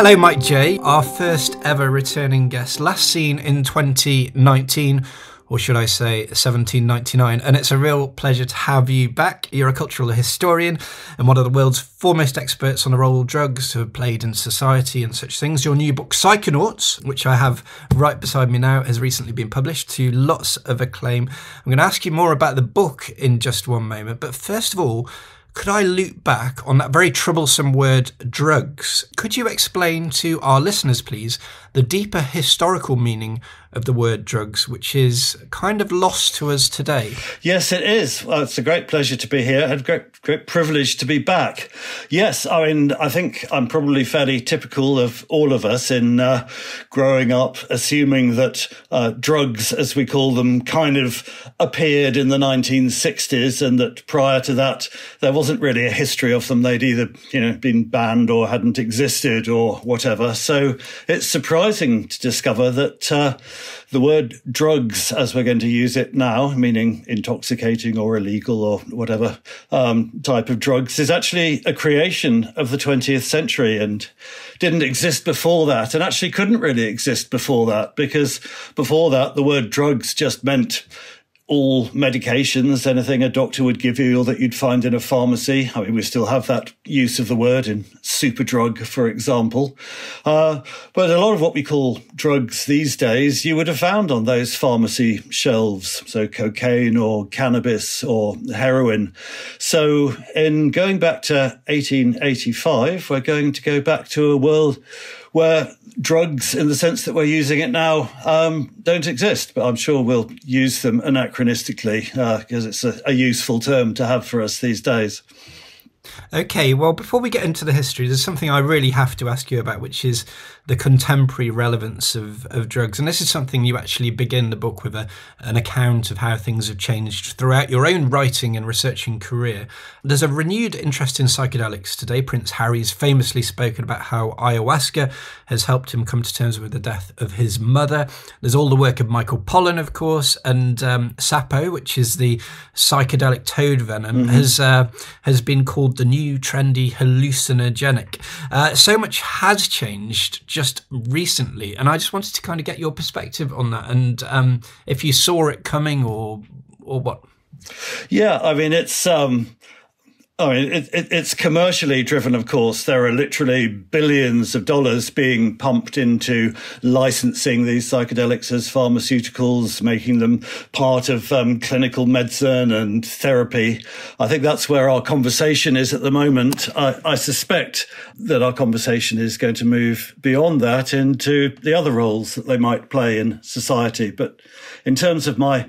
Hello, Mike Jay, our first ever returning guest, last seen in 2019 or should I say 1799. And it's a real pleasure to have you back. You're a cultural historian and one of the world's foremost experts on the role drugs have played in society and such things. Your new book, Psychonauts, which I have right beside me now, has recently been published to lots of acclaim. I'm going to ask you more about the book in just one moment. But first of all, could I loop back on that very troublesome word drugs? Could you explain to our listeners, please, the deeper historical meaning of the word drugs, which is kind of lost to us today. Yes, it is. Well, it's a great pleasure to be here. A great, great privilege to be back. Yes, I mean, I think I'm probably fairly typical of all of us in uh, growing up, assuming that uh, drugs, as we call them, kind of appeared in the 1960s, and that prior to that, there wasn't really a history of them. They'd either, you know, been banned or hadn't existed or whatever. So it's surprising surprising to discover that uh, the word drugs, as we're going to use it now, meaning intoxicating or illegal or whatever um, type of drugs, is actually a creation of the 20th century and didn't exist before that and actually couldn't really exist before that because before that, the word drugs just meant all medications, anything a doctor would give you or that you'd find in a pharmacy. I mean, we still have that use of the word in superdrug, for example. Uh, but a lot of what we call drugs these days, you would have found on those pharmacy shelves. So cocaine or cannabis or heroin. So in going back to 1885, we're going to go back to a world where drugs, in the sense that we're using it now, um, don't exist. But I'm sure we'll use them anachronistically because uh, it's a, a useful term to have for us these days. Okay, well, before we get into the history, there's something I really have to ask you about, which is the contemporary relevance of, of drugs. And this is something you actually begin the book with a, an account of how things have changed throughout your own writing and researching career. There's a renewed interest in psychedelics today. Prince Harry's famously spoken about how ayahuasca has helped him come to terms with the death of his mother. There's all the work of Michael Pollan, of course, and um, Sapo, which is the psychedelic toad venom, mm-hmm. has uh, has been called the new trendy hallucinogenic. Uh, so much has changed just recently, and I just wanted to kind of get your perspective on that, and um, if you saw it coming or or what. Yeah, I mean it's um, I mean, it, it, it's commercially driven, of course. There are literally billions of dollars being pumped into licensing these psychedelics as pharmaceuticals, making them part of um, clinical medicine and therapy. I think that's where our conversation is at the moment. I, I suspect that our conversation is going to move beyond that into the other roles that they might play in society. But in terms of my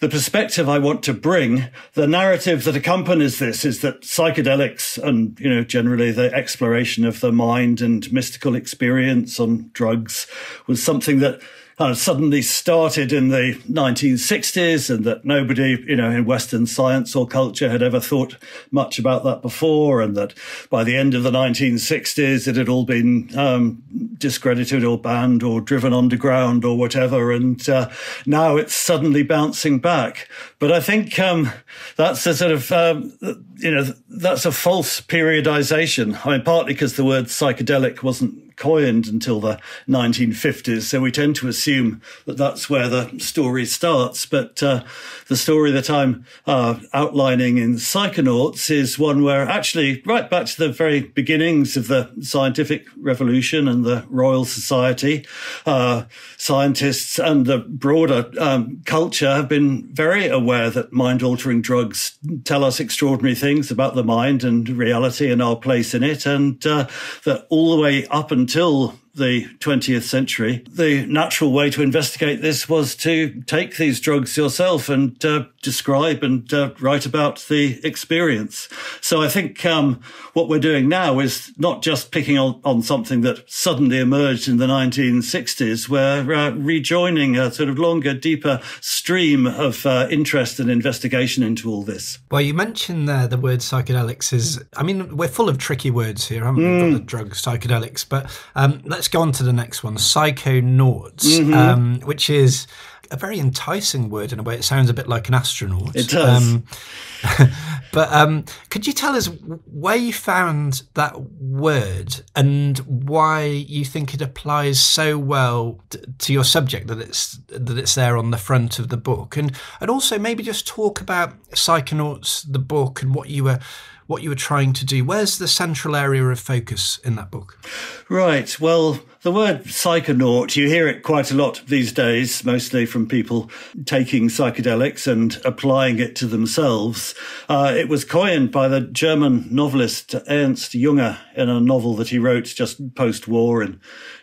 the perspective I want to bring, the narrative that accompanies this is that psychedelics and, you know, generally the exploration of the mind and mystical experience on drugs was something that kind of suddenly started in the 1960s and that nobody, you know, in Western science or culture had ever thought much about that before. And that by the end of the 1960s, it had all been um, discredited or banned or driven underground or whatever. And uh, now it's suddenly bouncing back. But I think um, that's a sort of, um, you know, that's a false periodization. I mean, partly because the word psychedelic wasn't coined until the 1950s. So we tend to assume that that's where the story starts. But uh, the story that I'm uh, outlining in Psychonauts is one where actually, right back to the very beginnings of the scientific revolution and the Royal Society, uh, scientists and the broader um, culture have been very aware that mind altering drugs tell us extraordinary things about the mind and reality and our place in it. And uh, that all the way up until until the 20th century, the natural way to investigate this was to take these drugs yourself and uh, describe and uh, write about the experience. So I think um, what we're doing now is not just picking on, on, something that suddenly emerged in the 1960s. We're uh, rejoining a sort of longer, deeper stream of uh, interest and investigation into all this. Well, you mentioned there the word psychedelics is, I mean, we're full of tricky words here, haven't mm. we? Got the drugs, psychedelics, but um, let's go on to the next one, psychonauts, mm-hmm. um, which is a very enticing word in a way. It sounds a bit like an astronaut. It does. Um, But um, could you tell us where you found that word and why you think it applies so well to your subject that it's that it's there on the front of the book, and and also maybe just talk about Psychonauts, the book, and what you were what you were trying to do. Where's the central area of focus in that book? Right. Well, the word psychonaut, you hear it quite a lot these days, mostly from people taking psychedelics and applying it to themselves. Uh, it was coined by the German novelist Ernst Junger in a novel that he wrote just post war in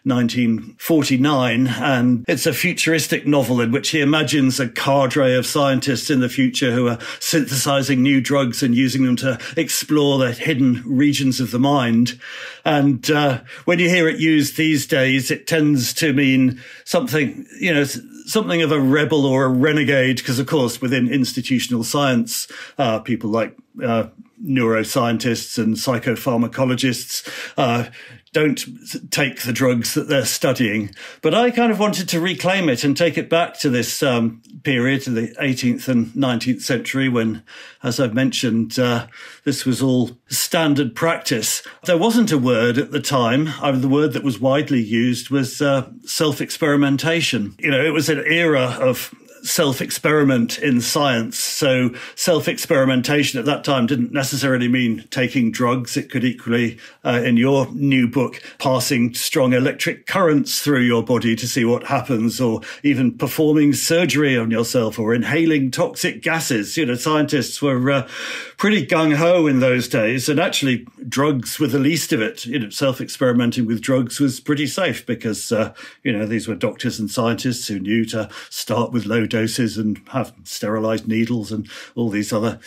1949. And it's a futuristic novel in which he imagines a cadre of scientists in the future who are synthesizing new drugs and using them to explore the hidden regions of the mind. And uh, when you hear it used these days, it tends to mean something, you know, something of a rebel or a renegade, because of course, within institutional science, uh, people like uh, neuroscientists and psychopharmacologists uh, don't take the drugs that they're studying. But I kind of wanted to reclaim it and take it back to this um, period, to the 18th and 19th century, when, as I've mentioned, uh, this was all standard practice. There wasn't a word at the time. I mean, the word that was widely used was uh, self experimentation. You know, it was an era of self experiment in science. So self experimentation at that time didn't necessarily mean taking drugs. It could equally, uh, in your new book, passing strong electric currents through your body to see what happens, or even performing surgery on yourself or inhaling toxic gases. You know, scientists were uh, pretty gung ho in those days. And actually, drugs were the least of it. You know, self experimenting with drugs was pretty safe because, uh, you know, these were doctors and scientists who knew to start with low doses and have sterilized needles and all these other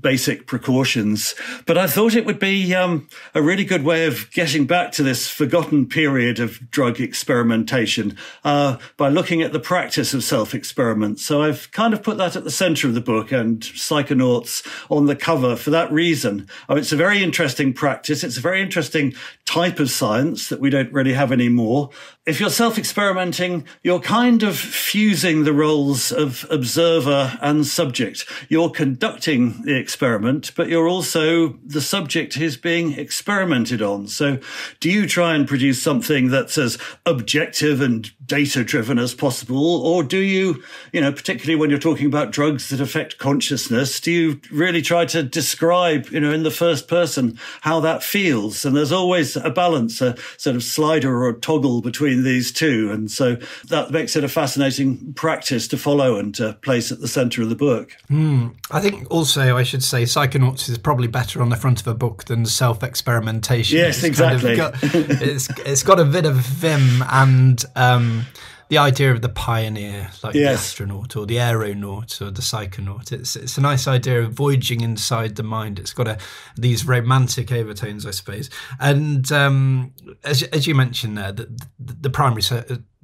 basic precautions. But I thought it would be um, a really good way of getting back to this forgotten period of drug experimentation uh, by looking at the practice of self experiment. So I've kind of put that at the center of the book and psychonauts on the cover for that reason. Oh, it's a very interesting practice. It's a very interesting type of science that we don't really have anymore. If you're self experimenting, you're kind of fusing the roles of observer and subject. You're conducting the experiment, but you're also the subject who's being experimented on. So do you try and produce something that's as objective and data driven as possible? Or do you, you know, particularly when you're talking about drugs that affect consciousness, do you really try to describe, you know, in the first person how that feels? And there's always a balance, a sort of slider or a toggle between these two. And so that makes it a fascinating practice to follow and to place at the center of the book. Mm. I think also I should say Psychonauts is probably better on the front of a book than self experimentation. Yes, it's exactly. Kind of got, it's, it's got a bit of vim and um, the idea of the pioneer, like yes. the astronaut or the aeronaut or the psychonaut. It's it's a nice idea of voyaging inside the mind. It's got a these romantic overtones, I suppose. And um, as as you mentioned there, the, the, the primary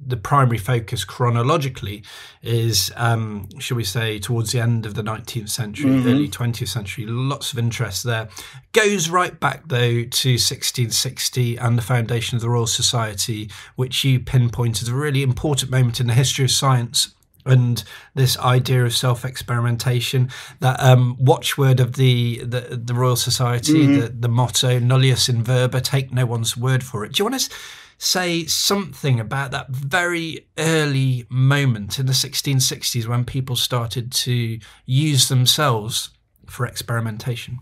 the primary focus chronologically is, um, shall we say, towards the end of the 19th century, mm-hmm. early 20th century. Lots of interest there. Goes right back, though, to 1660 and the foundation of the Royal Society, which you pinpoint as a really important moment in the history of science and this idea of self-experimentation that um, watchword of the, the, the Royal Society, mm-hmm. the, the motto nullius in verba, take no one's word for it. Do you want to say something about that very early moment in the 1660s when people started to use themselves for experimentation.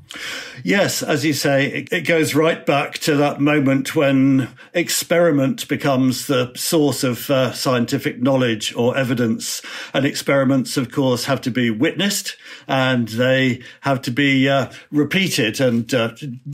Yes, as you say, it, it, goes right back to that moment when experiment becomes the source of uh, scientific knowledge or evidence. And experiments, of course, have to be witnessed and they have to be uh, repeated and uh,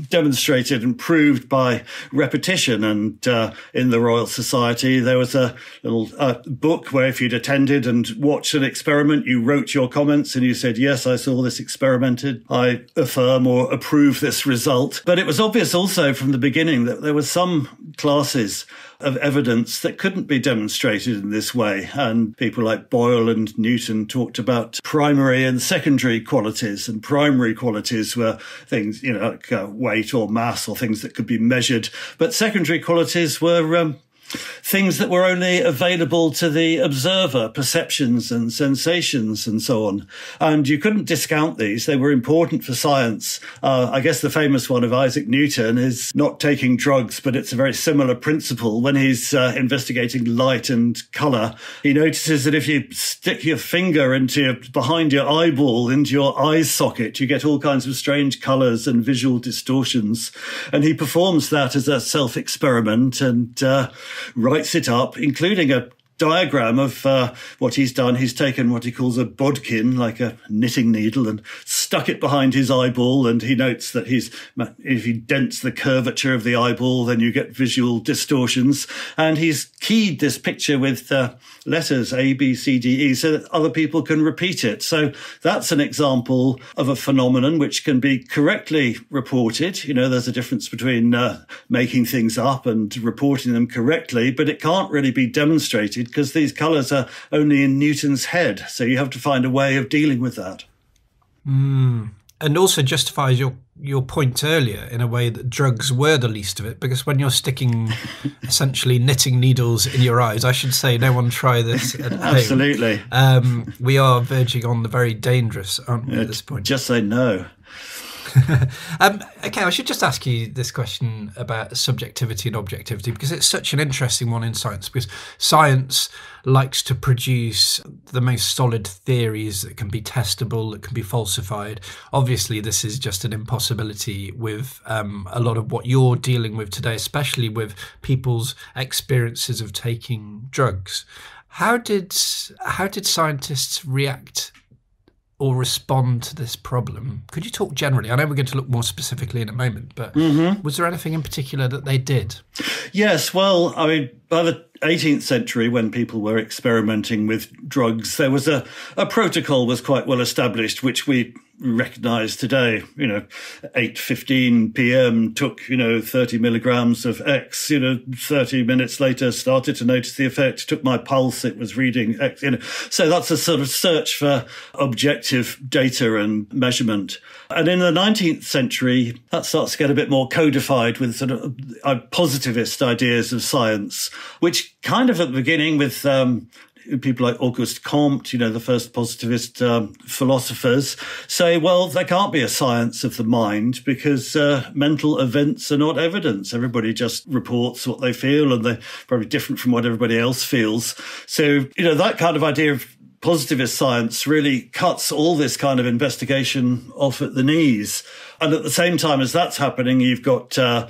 demonstrated and proved by repetition. And uh, in the Royal Society, there was a little uh, book where if you'd attended and watched an experiment, you wrote your comments and you said, yes, I saw this experiment I affirm or approve this result. But it was obvious also from the beginning that there were some classes of evidence that couldn't be demonstrated in this way. And people like Boyle and Newton talked about primary and secondary qualities. And primary qualities were things, you know, like uh, weight or mass or things that could be measured. But secondary qualities were um, things that were only available to the observer, perceptions and sensations and so on. And you couldn't discount these. They were important for science. Uh, I guess the famous one of Isaac Newton is not taking drugs, but it's a very similar principle. When he's uh, investigating light and color, he notices that if you stick your finger into your, behind your eyeball, into your eye socket, you get all kinds of strange colors and visual distortions. And he performs that as a self experiment and uh, writes it up, including a diagram of uh, what he's done. He's taken what he calls a bodkin, like a knitting needle, and stuck it behind his eyeball. And he notes that he's if he dents the curvature of the eyeball, then you get visual distortions. And he's keyed this picture with uh, letters A, B, C, D, E, so that other people can repeat it. So that's an example of a phenomenon which can be correctly reported. You know, there's a difference between uh, making things up and reporting them correctly, but it can't really be demonstrated because these colours are only in Newton's head. So you have to find a way of dealing with that. Mm. And also justifies your your point earlier in a way that drugs were the least of it because when you're sticking essentially knitting needles in your eyes, I should say no one try this at Absolutely. Um, we are verging on the very dangerous, aren't we, at this point? Just say no. um, okay, I should just ask you this question about subjectivity and objectivity because it's such an interesting one in science. Because science likes to produce the most solid theories that can be testable, that can be falsified. Obviously, this is just an impossibility with um, a lot of what you're dealing with today, especially with people's experiences of taking drugs. How did how did scientists react or respond to this problem. Could you talk generally? I know we're going to look more specifically in a moment, but mm-hmm. was there anything in particular that they did? Yes, well, I mean, by the 18th century, when people were experimenting with drugs, there was a, a protocol was quite well established, which we recognize today, you know, 8.15 p.m. took, you know, 30 milligrams of X, you know, 30 minutes later started to notice the effect, took my pulse, it was reading X, you know. So that's a sort of search for objective data and measurement. And in the 19th century, that starts to get a bit more codified with sort of uh, positivist ideas of science, which kind of at the beginning with, um, people like Auguste Comte, you know, the first positivist um, philosophers, say, well, there can't be a science of the mind because uh, mental events are not evidence. Everybody just reports what they feel and they're probably different from what everybody else feels. So, you know, that kind of idea of positivist science really cuts all this kind of investigation off at the knees. And at the same time as that's happening, you've got uh,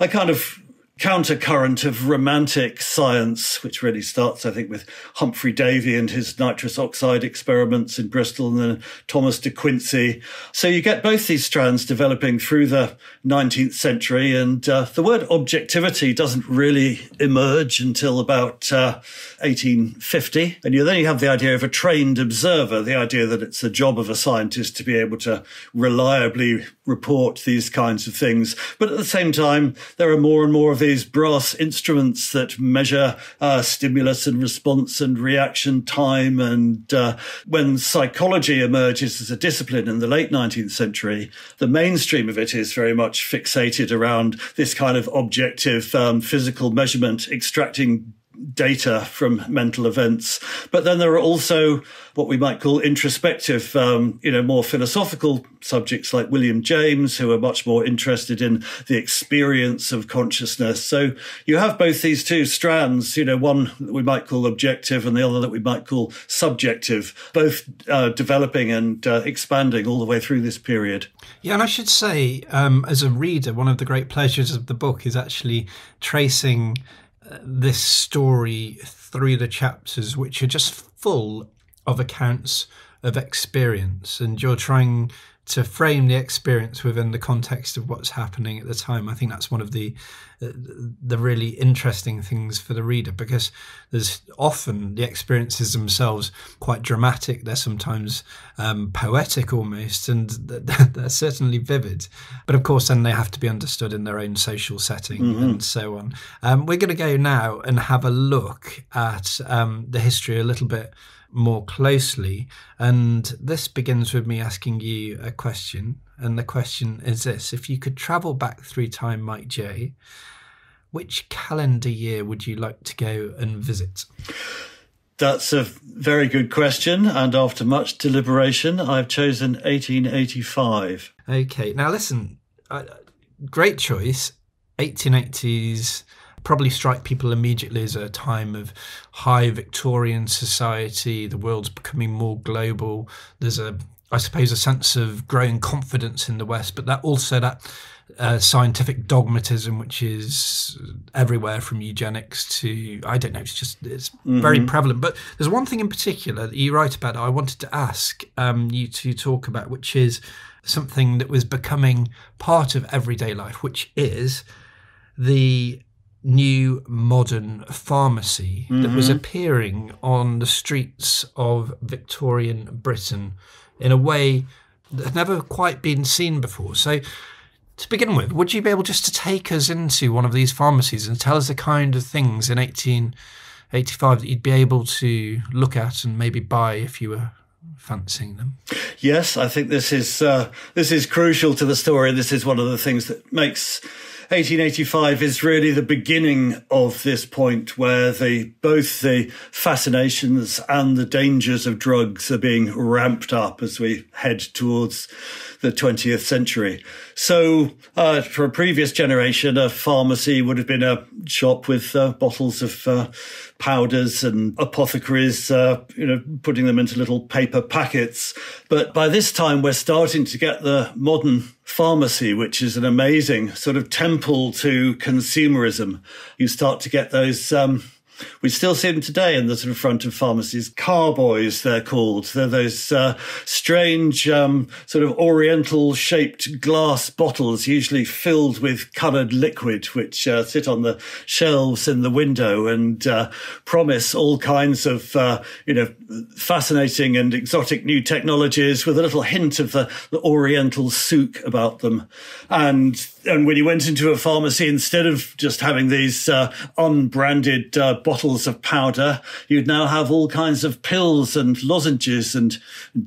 a kind of countercurrent of romantic science, which really starts, I think, with Humphry Davy and his nitrous oxide experiments in Bristol and then Thomas de Quincey. So you get both these strands developing through the 19th century. And uh, the word objectivity doesn't really emerge until about uh, 1850. And you, then you have the idea of a trained observer, the idea that it's the job of a scientist to be able to reliably report these kinds of things. But at the same time, there are more and more of these brass instruments that measure uh, stimulus and response and reaction time. And uh, when psychology emerges as a discipline in the late 19th century, the mainstream of it is very much fixated around this kind of objective um, physical measurement, extracting data from mental events. But then there are also what we might call introspective, um, you know, more philosophical subjects like William James, who are much more interested in the experience of consciousness. So you have both these two strands, you know, one that we might call objective and the other that we might call subjective, both uh, developing and uh, expanding all the way through this period. Yeah, and I should say, um, as a reader, one of the great pleasures of the book is actually tracing this story through the chapters, which are just full of accounts of experience, and you're trying to frame the experience within the context of what's happening at the time. I think that's one of the the really interesting things for the reader because there's often the experiences themselves quite dramatic. They're sometimes um, poetic almost, and they're certainly vivid. But of course, then they have to be understood in their own social setting mm-hmm. and so on. Um, we're going to go now and have a look at um, the history a little bit more closely. And this begins with me asking you a question. And the question is this If you could travel back through time, Mike Jay, which calendar year would you like to go and visit? That's a very good question. And after much deliberation, I've chosen 1885. Okay. Now, listen, uh, great choice. 1880s probably strike people immediately as a time of high Victorian society. The world's becoming more global. There's a, I suppose, a sense of growing confidence in the West, but that also that uh, scientific dogmatism, which is everywhere from eugenics to I don't know. It's just it's mm-hmm. very prevalent. But there's one thing in particular that you write about. I wanted to ask um, you to talk about, which is something that was becoming part of everyday life, which is the new modern pharmacy mm-hmm. that was mm-hmm. appearing on the streets of Victorian Britain in a way that had never quite been seen before. So, to begin with, would you be able just to take us into one of these pharmacies and tell us the kind of things in 1885 that you'd be able to look at and maybe buy if you were fancying them? Yes, I think this is uh, this is crucial to the story. This is one of the things that makes 1885 is really the beginning of this point where the both the fascinations and the dangers of drugs are being ramped up as we head towards the 20th century. So, uh, for a previous generation, a pharmacy would have been a shop with uh, bottles of uh, powders and apothecaries, uh, you know, putting them into little paper packets. But by this time, we're starting to get the modern pharmacy, which is an amazing sort of temple to consumerism. You start to get those, um, we still see them today in the sort of front of pharmacies. Carboys, they're called. They're those uh, strange, um, sort of oriental shaped glass bottles, usually filled with coloured liquid, which uh, sit on the shelves in the window and uh, promise all kinds of, uh, you know, fascinating and exotic new technologies with a little hint of the, the oriental souk about them. And and when you went into a pharmacy, instead of just having these uh, unbranded uh, bottles of powder, you'd now have all kinds of pills and lozenges and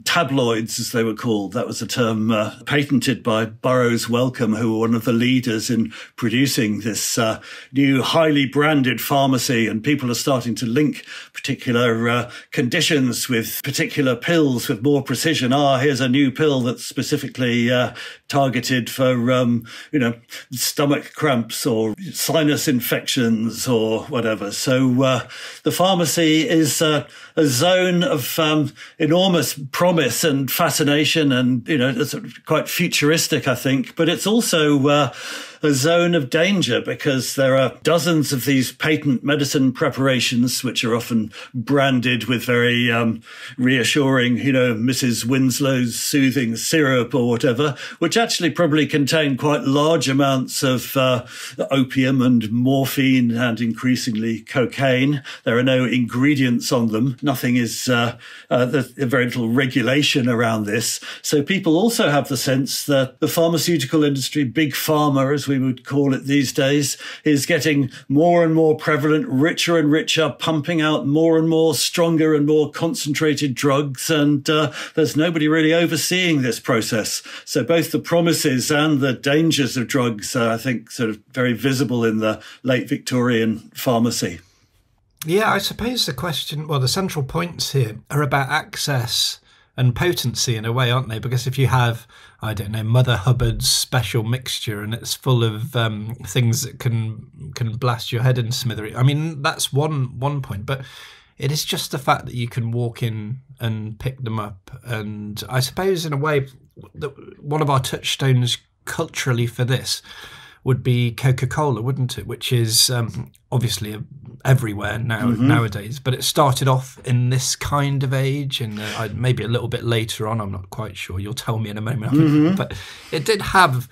tabloids, as they were called. That was a term uh, patented by Burroughs Wellcome, who were one of the leaders in producing this uh, new highly branded pharmacy. And people are starting to link particular uh, conditions with particular pills with more precision. Ah, here's a new pill that's specifically uh, targeted for, um, you know, stomach cramps or sinus infections or whatever. So uh, the pharmacy is uh, a zone of um, enormous promise and fascination, and you know, it's quite futuristic, I think. But it's also uh, a zone of danger because there are dozens of these patent medicine preparations, which are often branded with very um, reassuring, you know, Mrs. Winslow's soothing syrup or whatever, which actually probably contain quite large amounts of uh, opium and morphine and increasingly cocaine. There are no ingredients on them. Nothing is, uh, uh, there's very little regulation around this. So people also have the sense that the pharmaceutical industry, big pharma, we would call it these days, is getting more and more prevalent, richer and richer, pumping out more and more stronger and more concentrated drugs. And uh, there's nobody really overseeing this process. So both the promises and the dangers of drugs are, I think, sort of very visible in the late Victorian pharmacy. Yeah, I suppose the question, well, the central points here are about access and potency in a way, aren't they? Because if you have, I don't know, Mother Hubbard's special mixture and it's full of um, things that can can blast your head in smithery. I mean, that's one one point, but it is just the fact that you can walk in and pick them up, and I suppose in a way, one of our touchstones culturally for this would be Coca Cola, wouldn't it? Which is um, obviously everywhere now mm-hmm. nowadays. But it started off in this kind of age, and uh, maybe a little bit later on. I'm not quite sure. You'll tell me in a moment. Mm-hmm. But it did have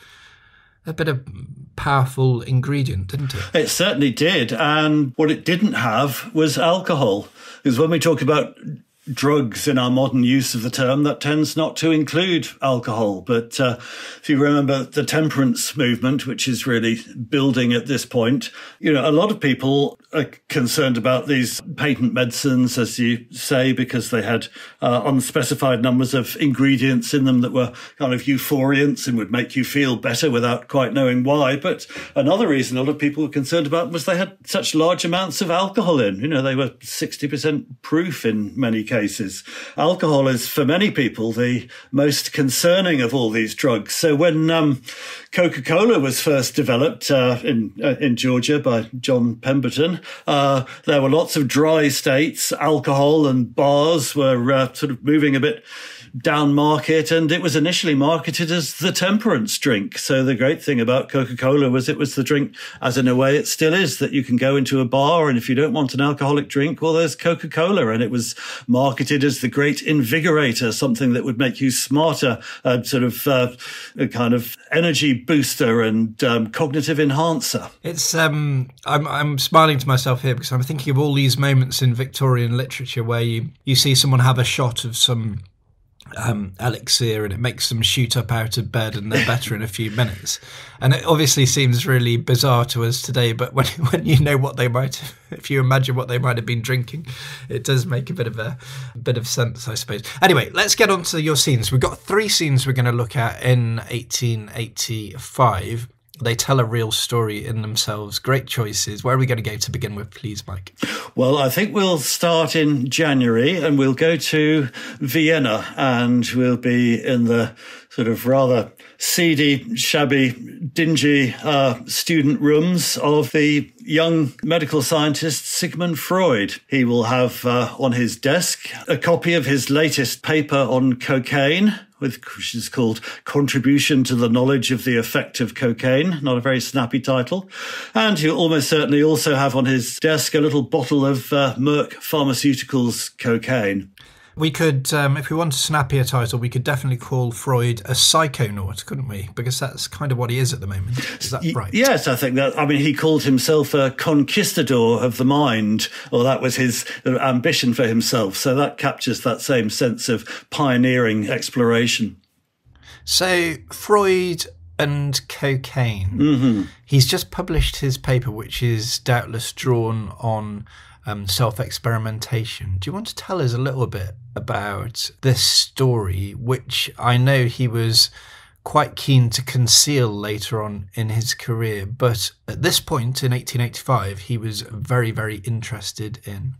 a bit of powerful ingredient, didn't it? It certainly did. And what it didn't have was alcohol. Because when we talk about drugs in our modern use of the term, that tends not to include alcohol. But uh, if you remember the temperance movement, which is really building at this point, you know, a lot of people are concerned about these patent medicines, as you say, because they had uh, unspecified numbers of ingredients in them that were kind of euphoriants and would make you feel better without quite knowing why. But another reason a lot of people were concerned about was they had such large amounts of alcohol in. You know, they were 60% proof in many cases cases. Alcohol is, for many people, the most concerning of all these drugs. So when um, Coca Cola was first developed uh, in uh, in Georgia by John Pemberton, uh, there were lots of dry states. Alcohol and bars were uh, sort of moving a bit down market and it was initially marketed as the temperance drink. So the great thing about Coca-Cola was it was the drink, as in a way it still is, that you can go into a bar and if you don't want an alcoholic drink, well, there's Coca-Cola. And it was marketed as the great invigorator, something that would make you smarter, uh, sort of uh, a kind of energy booster and um, cognitive enhancer. It's, um, I'm, I'm smiling to myself here because I'm thinking of all these moments in Victorian literature where you, you see someone have a shot of some um, elixir and it makes them shoot up out of bed and they're better in a few minutes. And it obviously seems really bizarre to us today, but when when you know what they might, if you imagine what they might have been drinking, it does make a bit of a, a bit of sense, I suppose. Anyway, let's get on to your scenes. We've got three scenes we're going to look at in 1885. They tell a real story in themselves. Great choices. Where are we going to go to begin with, please, Mike? Well, I think we'll start in January and we'll go to Vienna and we'll be in the sort of rather seedy, shabby, dingy uh, student rooms of the young medical scientist Sigmund Freud. He will have uh, on his desk a copy of his latest paper on cocaine, which is called Contribution to the Knowledge of the Effect of Cocaine. Not a very snappy title. And he'll almost certainly also have on his desk a little bottle of uh, Merck Pharmaceuticals cocaine. We could, um, if we want a snappier title, we could definitely call Freud a psychonaut, couldn't we? Because that's kind of what he is at the moment. Is that right? Yes, I think that. I mean, he called himself a conquistador of the mind, or that was his ambition for himself. So that captures that same sense of pioneering exploration. So Freud and cocaine. Mm-hmm. He's just published his paper, which is doubtless drawn on um, self experimentation. Do you want to tell us a little bit about this story, which I know he was quite keen to conceal later on in his career, but at this point in 1885, he was very, very interested in?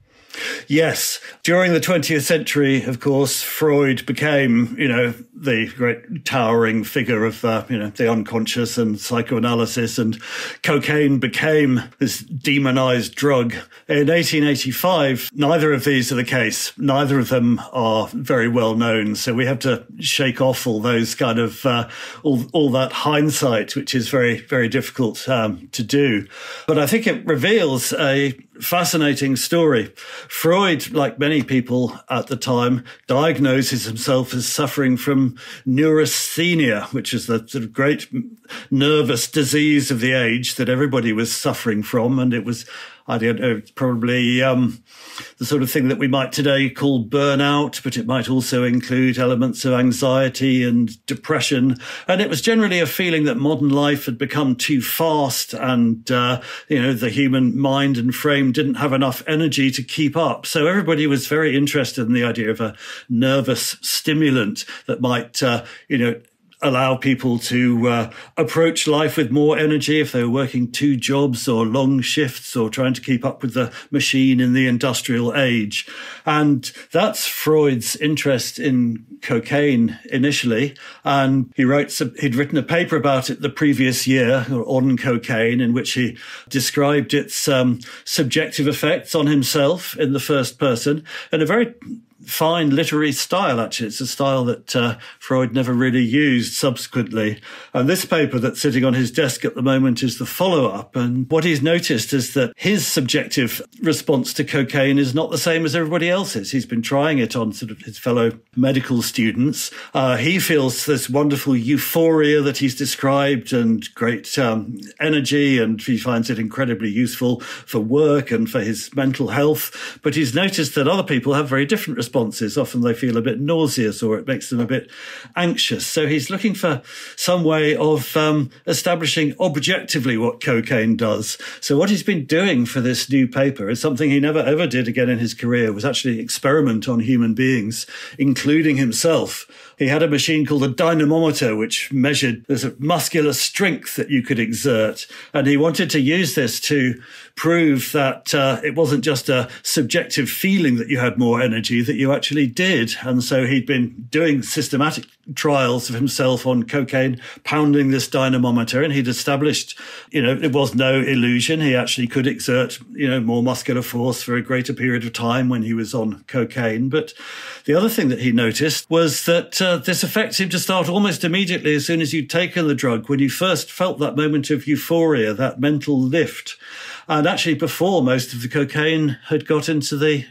Yes. During the 20th century, of course, Freud became, you know, the great towering figure of, uh, you know, the unconscious and psychoanalysis, and cocaine became this demonized drug. In 1885, neither of these are the case. Neither of them are very well known. So we have to shake off all those kind of, uh, all, all that hindsight, which is very, very difficult um, to do. But I think it reveals a fascinating story. Freud, like many people at the time, diagnoses himself as suffering from neurasthenia, which is the sort of great nervous disease of the age that everybody was suffering from. And it was I don't know, it's probably um, the sort of thing that we might today call burnout, but it might also include elements of anxiety and depression. And it was generally a feeling that modern life had become too fast and, uh, you know, the human mind and frame didn't have enough energy to keep up. So everybody was very interested in the idea of a nervous stimulant that might, uh, you know, allow people to uh, approach life with more energy if they were working two jobs or long shifts or trying to keep up with the machine in the industrial age. And that's Freud's interest in cocaine initially. And he writes, he'd written a paper about it the previous year on cocaine in which he described its um, subjective effects on himself in the first person in a very fine literary style, actually. It's a style that uh, Freud never really used subsequently. And this paper that's sitting on his desk at the moment is the follow up. And what he's noticed is that his subjective response to cocaine is not the same as everybody else's. He's been trying it on sort of his fellow medical students. Uh, he feels this wonderful euphoria that he's described and great um, energy, and he finds it incredibly useful for work and for his mental health. But he's noticed that other people have very different responses. Often they feel a bit nauseous or it makes them a bit anxious. So he's looking for some way of um, establishing objectively what cocaine does. So what he's been doing for this new paper is something he never ever did again in his career was actually experiment on human beings, including himself he had a machine called a dynamometer, which measured the muscular strength that you could exert. And he wanted to use this to prove that uh, it wasn't just a subjective feeling that you had more energy, that you actually did. And so he'd been doing systematic trials of himself on cocaine, pounding this dynamometer, and he'd established, you know, it was no illusion. He actually could exert, you know, more muscular force for a greater period of time when he was on cocaine. But the other thing that he noticed was that uh, this effect seemed to start almost immediately as soon as you'd taken the drug, when you first felt that moment of euphoria, that mental lift. And actually, before most of the cocaine had got into the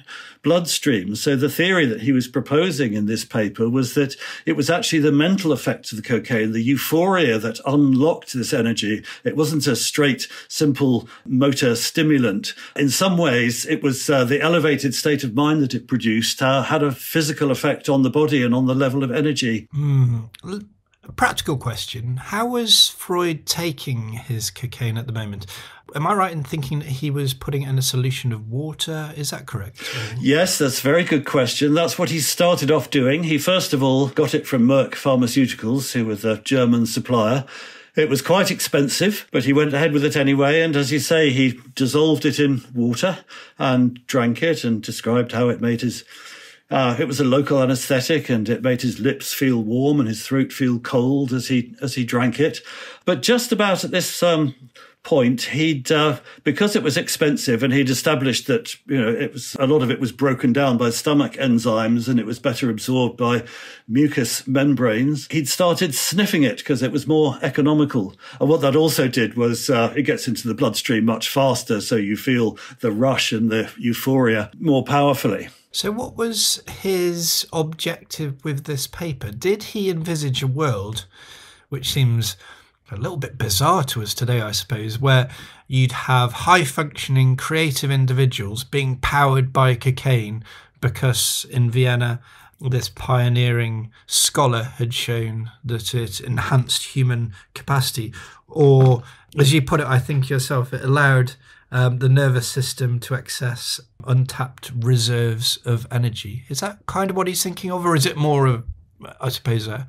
bloodstream. So the theory that he was proposing in this paper was that it was actually the mental effect of the cocaine, the euphoria that unlocked this energy. It wasn't a straight, simple motor stimulant. In some ways, it was uh, the elevated state of mind that it produced uh, had a physical effect on the body and on the level of energy. Mm. A practical question How was Freud taking his cocaine at the moment? Am I right in thinking that he was putting in a solution of water? Is that correct? Yes, that's a very good question. That's what he started off doing. He first of all got it from Merck Pharmaceuticals, who was a German supplier. It was quite expensive, but he went ahead with it anyway. And as you say, he dissolved it in water and drank it and described how it made his uh, it was a local anaesthetic, and it made his lips feel warm and his throat feel cold as he as he drank it. But just about at this um, point, he'd uh, because it was expensive, and he'd established that you know it was a lot of it was broken down by stomach enzymes, and it was better absorbed by mucous membranes. He'd started sniffing it because it was more economical, and what that also did was uh, it gets into the bloodstream much faster, so you feel the rush and the euphoria more powerfully. So, what was his objective with this paper? Did he envisage a world which seems a little bit bizarre to us today, I suppose, where you'd have high functioning creative individuals being powered by cocaine because in Vienna, this pioneering scholar had shown that it enhanced human capacity. Or, as you put it, I think yourself, it allowed um, the nervous system to access untapped reserves of energy. Is that kind of what he's thinking of, or is it more of, I suppose, a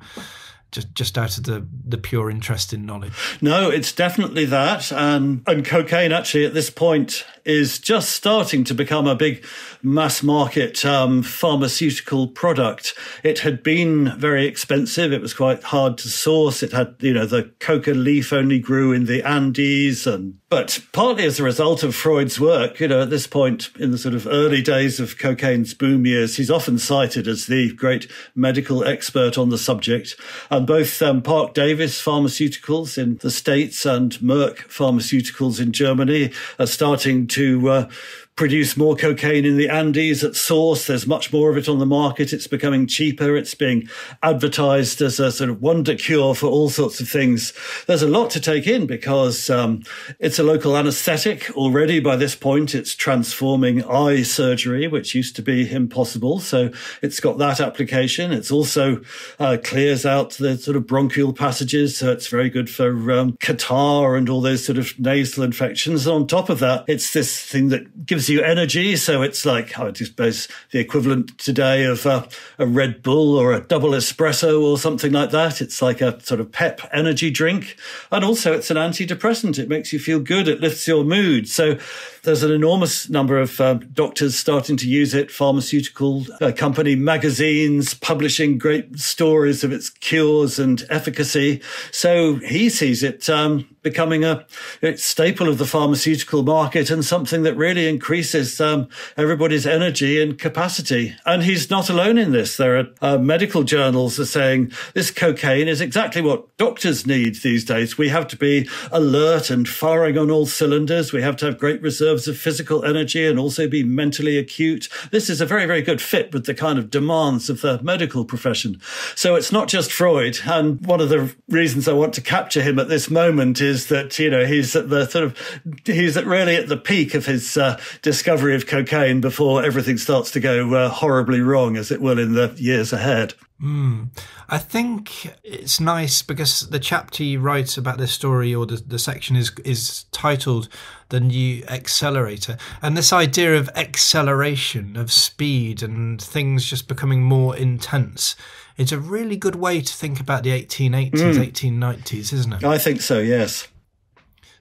just just out of the the pure interest in knowledge. No, it's definitely that, and and cocaine actually at this point is just starting to become a big mass market um, pharmaceutical product. It had been very expensive. It was quite hard to source. It had you know the coca leaf only grew in the Andes, and but partly as a result of Freud's work, you know, at this point in the sort of early days of cocaine's boom years, he's often cited as the great medical expert on the subject. And both um, Parke Davis Pharmaceuticals in the States and Merck Pharmaceuticals in Germany are starting to uh, produce more cocaine in the Andes at source. There's much more of it on the market. It's becoming cheaper. It's being advertised as a sort of wonder cure for all sorts of things. There's a lot to take in because um, it's a local anesthetic already. By this point, it's transforming eye surgery, which used to be impossible. So it's got that application. It's also uh, clears out the sort of bronchial passages. So it's very good for um, catarrh and all those sort of nasal infections. And on top of that, it's this thing that gives gives you energy. So it's like, I suppose, the equivalent today of a, a Red Bull or a double espresso or something like that. It's like a sort of pep energy drink. And also it's an antidepressant. It makes you feel good. It lifts your mood. So there's an enormous number of um, doctors starting to use it, pharmaceutical uh, company magazines publishing great stories of its cures and efficacy. So he sees it um, becoming a, a, staple of the pharmaceutical market and something that really increases um, everybody's energy and capacity. And he's not alone in this. There are uh, medical journals are saying this cocaine is exactly what doctors need these days. We have to be alert and firing on all cylinders. We have to have great reserve of physical energy and also be mentally acute. This is a very, very good fit with the kind of demands of the medical profession. So it's not just Freud. And one of the reasons I want to capture him at this moment is that, you know, he's at the sort of, he's at really at the peak of his uh, discovery of cocaine before everything starts to go uh, horribly wrong, as it will in the years ahead. Mm. I think it's nice because the chapter you write about this story or the, the section is is titled The New Accelerator. And this idea of acceleration, of speed and things just becoming more intense. It's a really good way to think about the 1880s, mm. 1890s, isn't it? I think so, yes.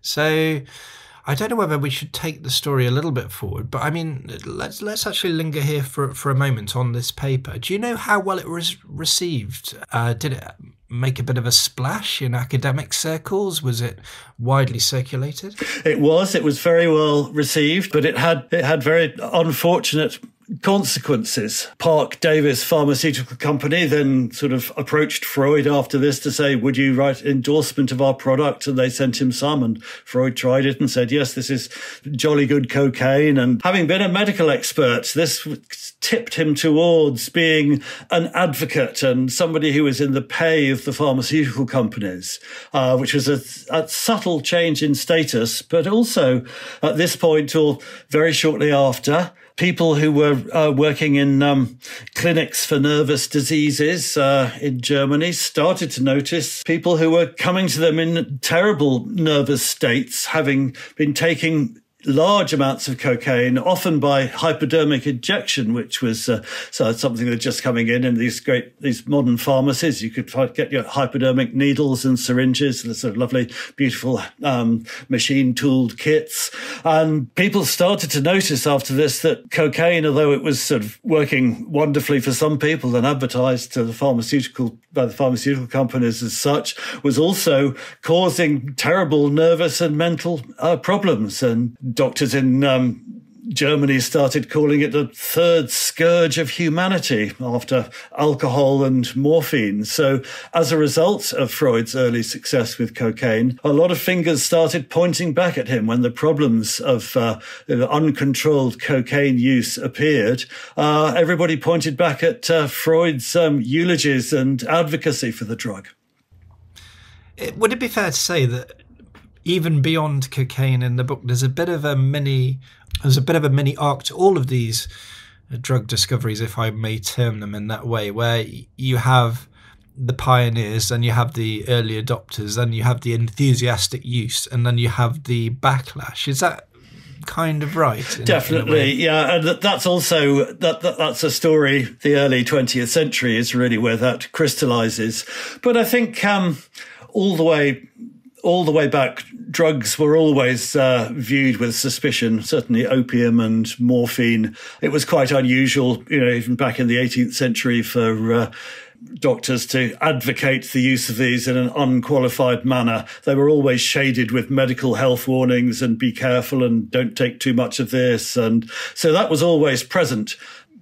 So I don't know whether we should take the story a little bit forward, but I mean, let's let's actually linger here for for a moment on this paper. Do you know how well it was received? Uh, did it make a bit of a splash in academic circles? Was it widely circulated? It was. It was very well received, but it had it had very unfortunate consequences. Parke-Davis Pharmaceutical Company then sort of approached Freud after this to say, would you write endorsement of our product? And they sent him some and Freud tried it and said, yes, this is jolly good cocaine. And having been a medical expert, this tipped him towards being an advocate and somebody who was in the pay of the pharmaceutical companies, uh, which was a, a subtle change in status, but also at this point or very shortly after, people who were uh, working in um, clinics for nervous diseases uh, in Germany started to notice people who were coming to them in terrible nervous states, having been taking large amounts of cocaine, often by hypodermic injection, which was uh, so something that's just coming in in these great these modern pharmacies. You could get your hypodermic needles and syringes, the sort of lovely, beautiful um, machine tooled kits. And people started to notice after this that cocaine, although it was sort of working wonderfully for some people and advertised to the pharmaceutical by the pharmaceutical companies as such, was also causing terrible nervous and mental uh, problems and doctors in um, Germany started calling it the third scourge of humanity after alcohol and morphine. So, as a result of Freud's early success with cocaine, a lot of fingers started pointing back at him when the problems of uh, uncontrolled cocaine use appeared. Uh, everybody pointed back at uh, Freud's um, eulogies and advocacy for the drug. Would it be fair to say that even beyond cocaine in the book, there's a bit of a mini, there's a bit of a mini arc to all of these drug discoveries, if I may term them in that way, where you have the pioneers, and you have the early adopters, then you have the enthusiastic use, and then you have the backlash. Is that kind of right? Definitely, yeah, and that's also that, that, that's a story. The early twentieth century is really where that crystallizes. But I think um, all the way all the way back, drugs were always uh, viewed with suspicion. Certainly, opium and morphine. It was quite unusual, you know, even back in the 18th century, for uh, doctors to advocate the use of these in an unqualified manner. They were always shaded with medical health warnings and be careful and don't take too much of this. And so that was always present.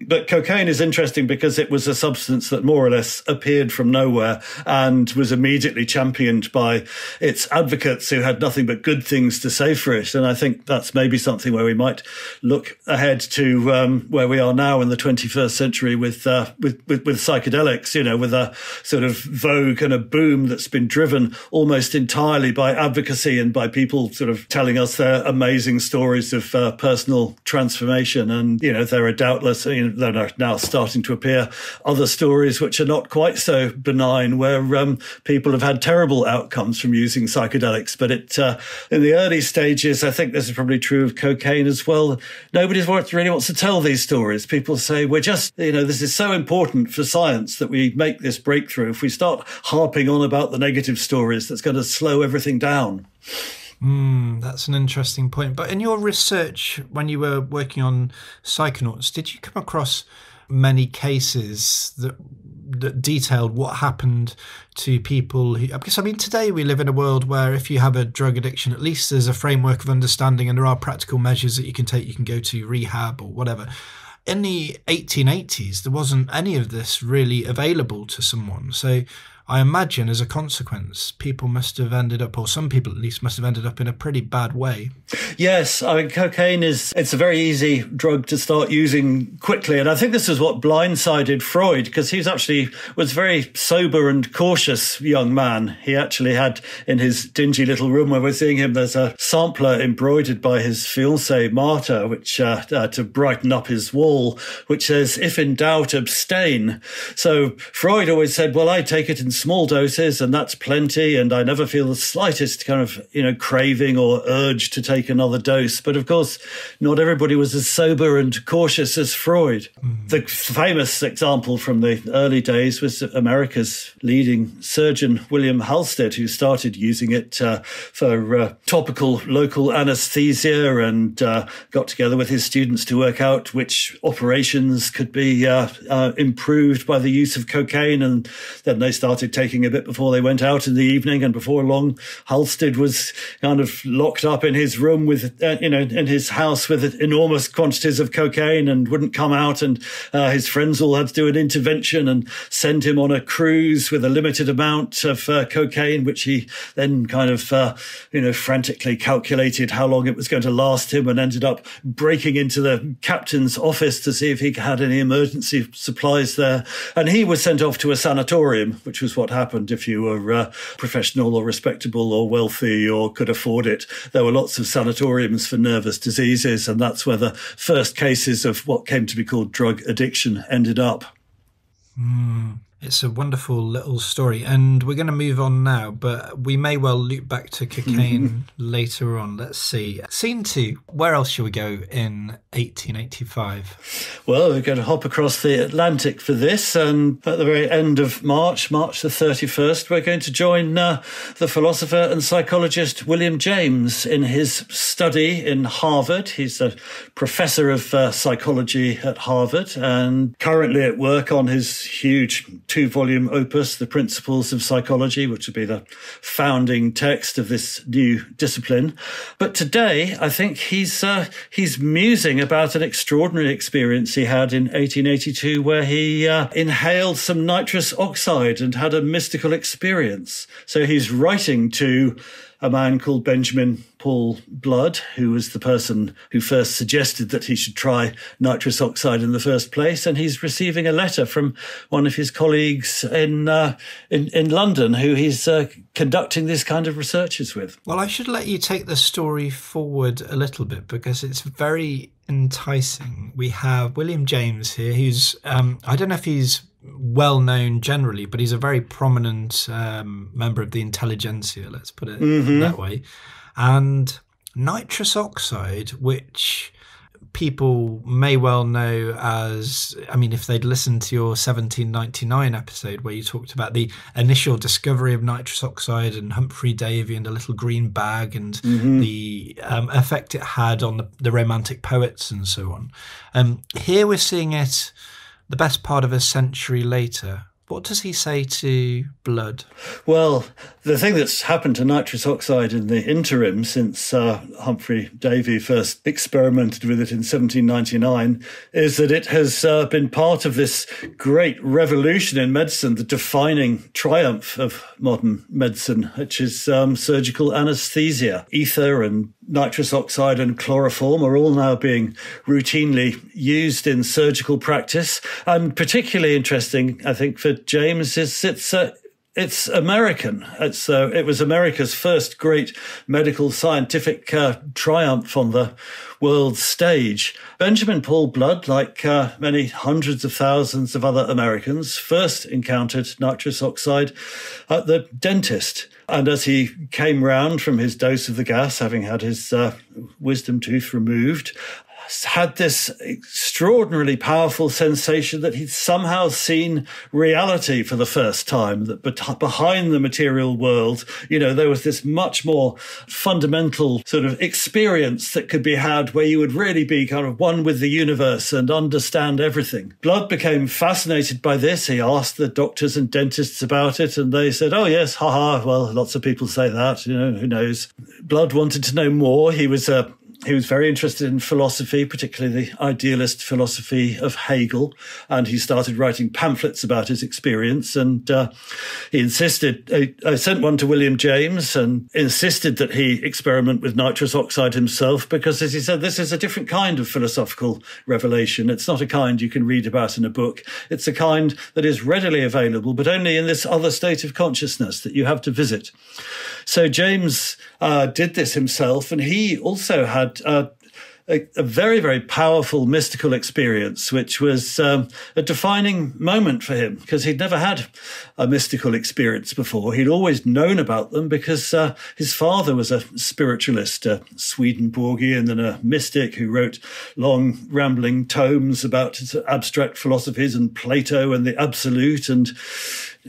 But cocaine is interesting because it was a substance that more or less appeared from nowhere and was immediately championed by its advocates who had nothing but good things to say for it. And I think that's maybe something where we might look ahead to um, where we are now in the 21st century with, uh, with, with, with psychedelics, you know, with a sort of vogue and a boom that's been driven almost entirely by advocacy and by people sort of telling us their amazing stories of uh, personal transformation. And, you know, there are doubtless, you know, there are now starting to appear other stories which are not quite so benign, where um, people have had terrible outcomes from using psychedelics. But it, uh, in the early stages, I think this is probably true of cocaine as well. Nobody really wants to tell these stories. People say, we're just, you know, this is so important for science that we make this breakthrough. If we start harping on about the negative stories, that's going to slow everything down. Mm, that's an interesting point. But in your research, when you were working on psychonauts, did you come across many cases that that detailed what happened to people who because I mean today we live in a world where if you have a drug addiction at least there's a framework of understanding and there are practical measures that you can take. You can go to rehab or whatever. In the 1880s there wasn't any of this really available to someone. So I imagine as a consequence, people must have ended up, or some people at least must have ended up in a pretty bad way. Yes, I mean, cocaine is, it's a very easy drug to start using quickly. And I think this is what blindsided Freud, because he was actually, was very sober and cautious young man. He actually had in his dingy little room where we're seeing him, there's a sampler embroidered by his fiancée, Marta, which, uh, uh, to brighten up his wall, which says, if in doubt, abstain. So Freud always said, well, I take it in small doses and that's plenty. And I never feel the slightest kind of, you know, craving or urge to take another dose. But of course, not everybody was as sober and cautious as Freud. Mm. The famous example from the early days was America's leading surgeon, William Halsted, who started using it uh, for uh, topical local anesthesia and uh, got together with his students to work out which operations could be uh, uh, improved by the use of cocaine. And then they started started taking a bit before they went out in the evening. And before long, Halsted was kind of locked up in his room with, uh, you know, in his house with enormous quantities of cocaine and wouldn't come out. And uh, his friends all had to do an intervention and send him on a cruise with a limited amount of uh, cocaine, which he then kind of, uh, you know, frantically calculated how long it was going to last him and ended up breaking into the captain's office to see if he had any emergency supplies there. And he was sent off to a sanatorium, which was what happened if you were uh, professional or respectable or wealthy or could afford it. There were lots of sanatoriums for nervous diseases, and that's where the first cases of what came to be called drug addiction ended up. Mm. It's a wonderful little story, and we're going to move on now, but we may well loop back to cocaine later on. Let's see. Scene two. Where else shall we go in 1885? Well, we're going to hop across the Atlantic for this, and at the very end of March, March the 31st, we're going to join uh, the philosopher and psychologist William James in his study in Harvard. He's a professor of uh, psychology at Harvard and currently at work on his huge two volume opus, The Principles of Psychology, which would be the founding text of this new discipline. But today, I think he's, uh, he's musing about an extraordinary experience he had in 1882 where he uh, inhaled some nitrous oxide and had a mystical experience. So he's writing to a man called Benjamin Paul Blood, who was the person who first suggested that he should try nitrous oxide in the first place, and he's receiving a letter from one of his colleagues in uh, in, in London, who he's uh, conducting this kind of researches with. Well, I should let you take the story forward a little bit because it's very enticing. We have William James here, who's um, I don't know if he's well known generally, but he's a very prominent um, member of the intelligentsia, let's put it mm-hmm. that way. And nitrous oxide, which people may well know as I mean, if they'd listened to your 1799 episode where you talked about the initial discovery of nitrous oxide and Humphry Davy and a little green bag and mm-hmm. the um, effect it had on the, the, romantic poets and so on. Um, here we're seeing it the best part of a century later, what does he say to Blood? Well, the thing that's happened to nitrous oxide in the interim since uh, Humphry Davy first experimented with it in 1799 is that it has uh, been part of this great revolution in medicine, the defining triumph of modern medicine, which is um, surgical anesthesia. Ether and nitrous oxide and chloroform are all now being routinely used in surgical practice. And particularly interesting, I think, for James is it's uh, it's American. It's uh, it was America's first great medical scientific uh, triumph on the world stage. Benjamin Paul Blood, like uh, many hundreds of thousands of other Americans, first encountered nitrous oxide at the dentist. And as he came round from his dose of the gas, having had his uh, wisdom tooth removed, had this extraordinarily powerful sensation that he'd somehow seen reality for the first time, that behind the material world, you know, there was this much more fundamental sort of experience that could be had where you would really be kind of one with the universe and understand everything. Blood became fascinated by this. He asked the doctors and dentists about it and they said, Oh yes, haha. Well, lots of people say that, you know, who knows? Blood wanted to know more. He was a he was very interested in philosophy, particularly the idealist philosophy of Hegel, and he started writing pamphlets about his experience. And uh, he insisted, I, I sent one to William James and insisted that he experiment with nitrous oxide himself because, as he said, this is a different kind of philosophical revelation. It's not a kind you can read about in a book. It's a kind that is readily available, but only in this other state of consciousness that you have to visit. So James uh, did this himself, and he also had uh, a, a, very, very powerful mystical experience, which was um, a defining moment for him because he'd never had a mystical experience before. He'd always known about them because uh, his father was a spiritualist, a Swedenborgian and a mystic who wrote long, rambling tomes about abstract philosophies and Plato and the absolute and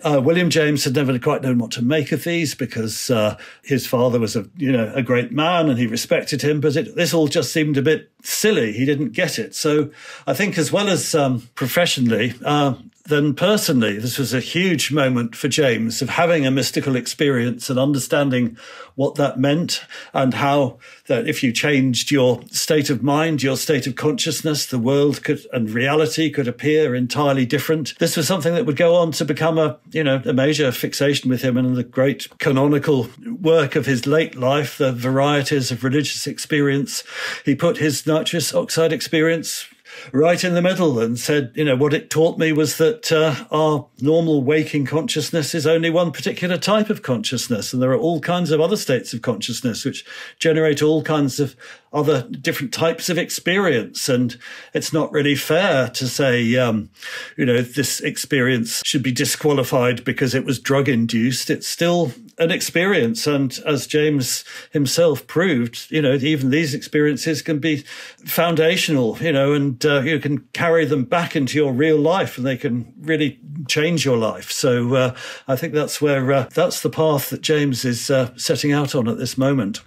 uh, William James had never quite known what to make of these because uh, his father was a you know a great man and he respected him, but it, this all just seemed a bit silly. He didn't get it. So I think, as well as um, professionally, uh, then personally, this was a huge moment for James of having a mystical experience and understanding what that meant and how that if you changed your state of mind, your state of consciousness, the world could and reality could appear entirely different. This was something that would go on to become a, you know, a major fixation with him and the great canonical work of his late life, the varieties of religious experience. He put his nitrous oxide experience right in the middle and said, you know, what it taught me was that uh, our normal waking consciousness is only one particular type of consciousness. And there are all kinds of other states of consciousness which generate all kinds of other different types of experience. And it's not really fair to say, um, you know, this experience should be disqualified because it was drug induced. It's still an experience. And as James himself proved, you know, even these experiences can be foundational, you know, and uh, you can carry them back into your real life and they can really change your life. So uh, I think that's where, uh, that's the path that James is uh, setting out on at this moment.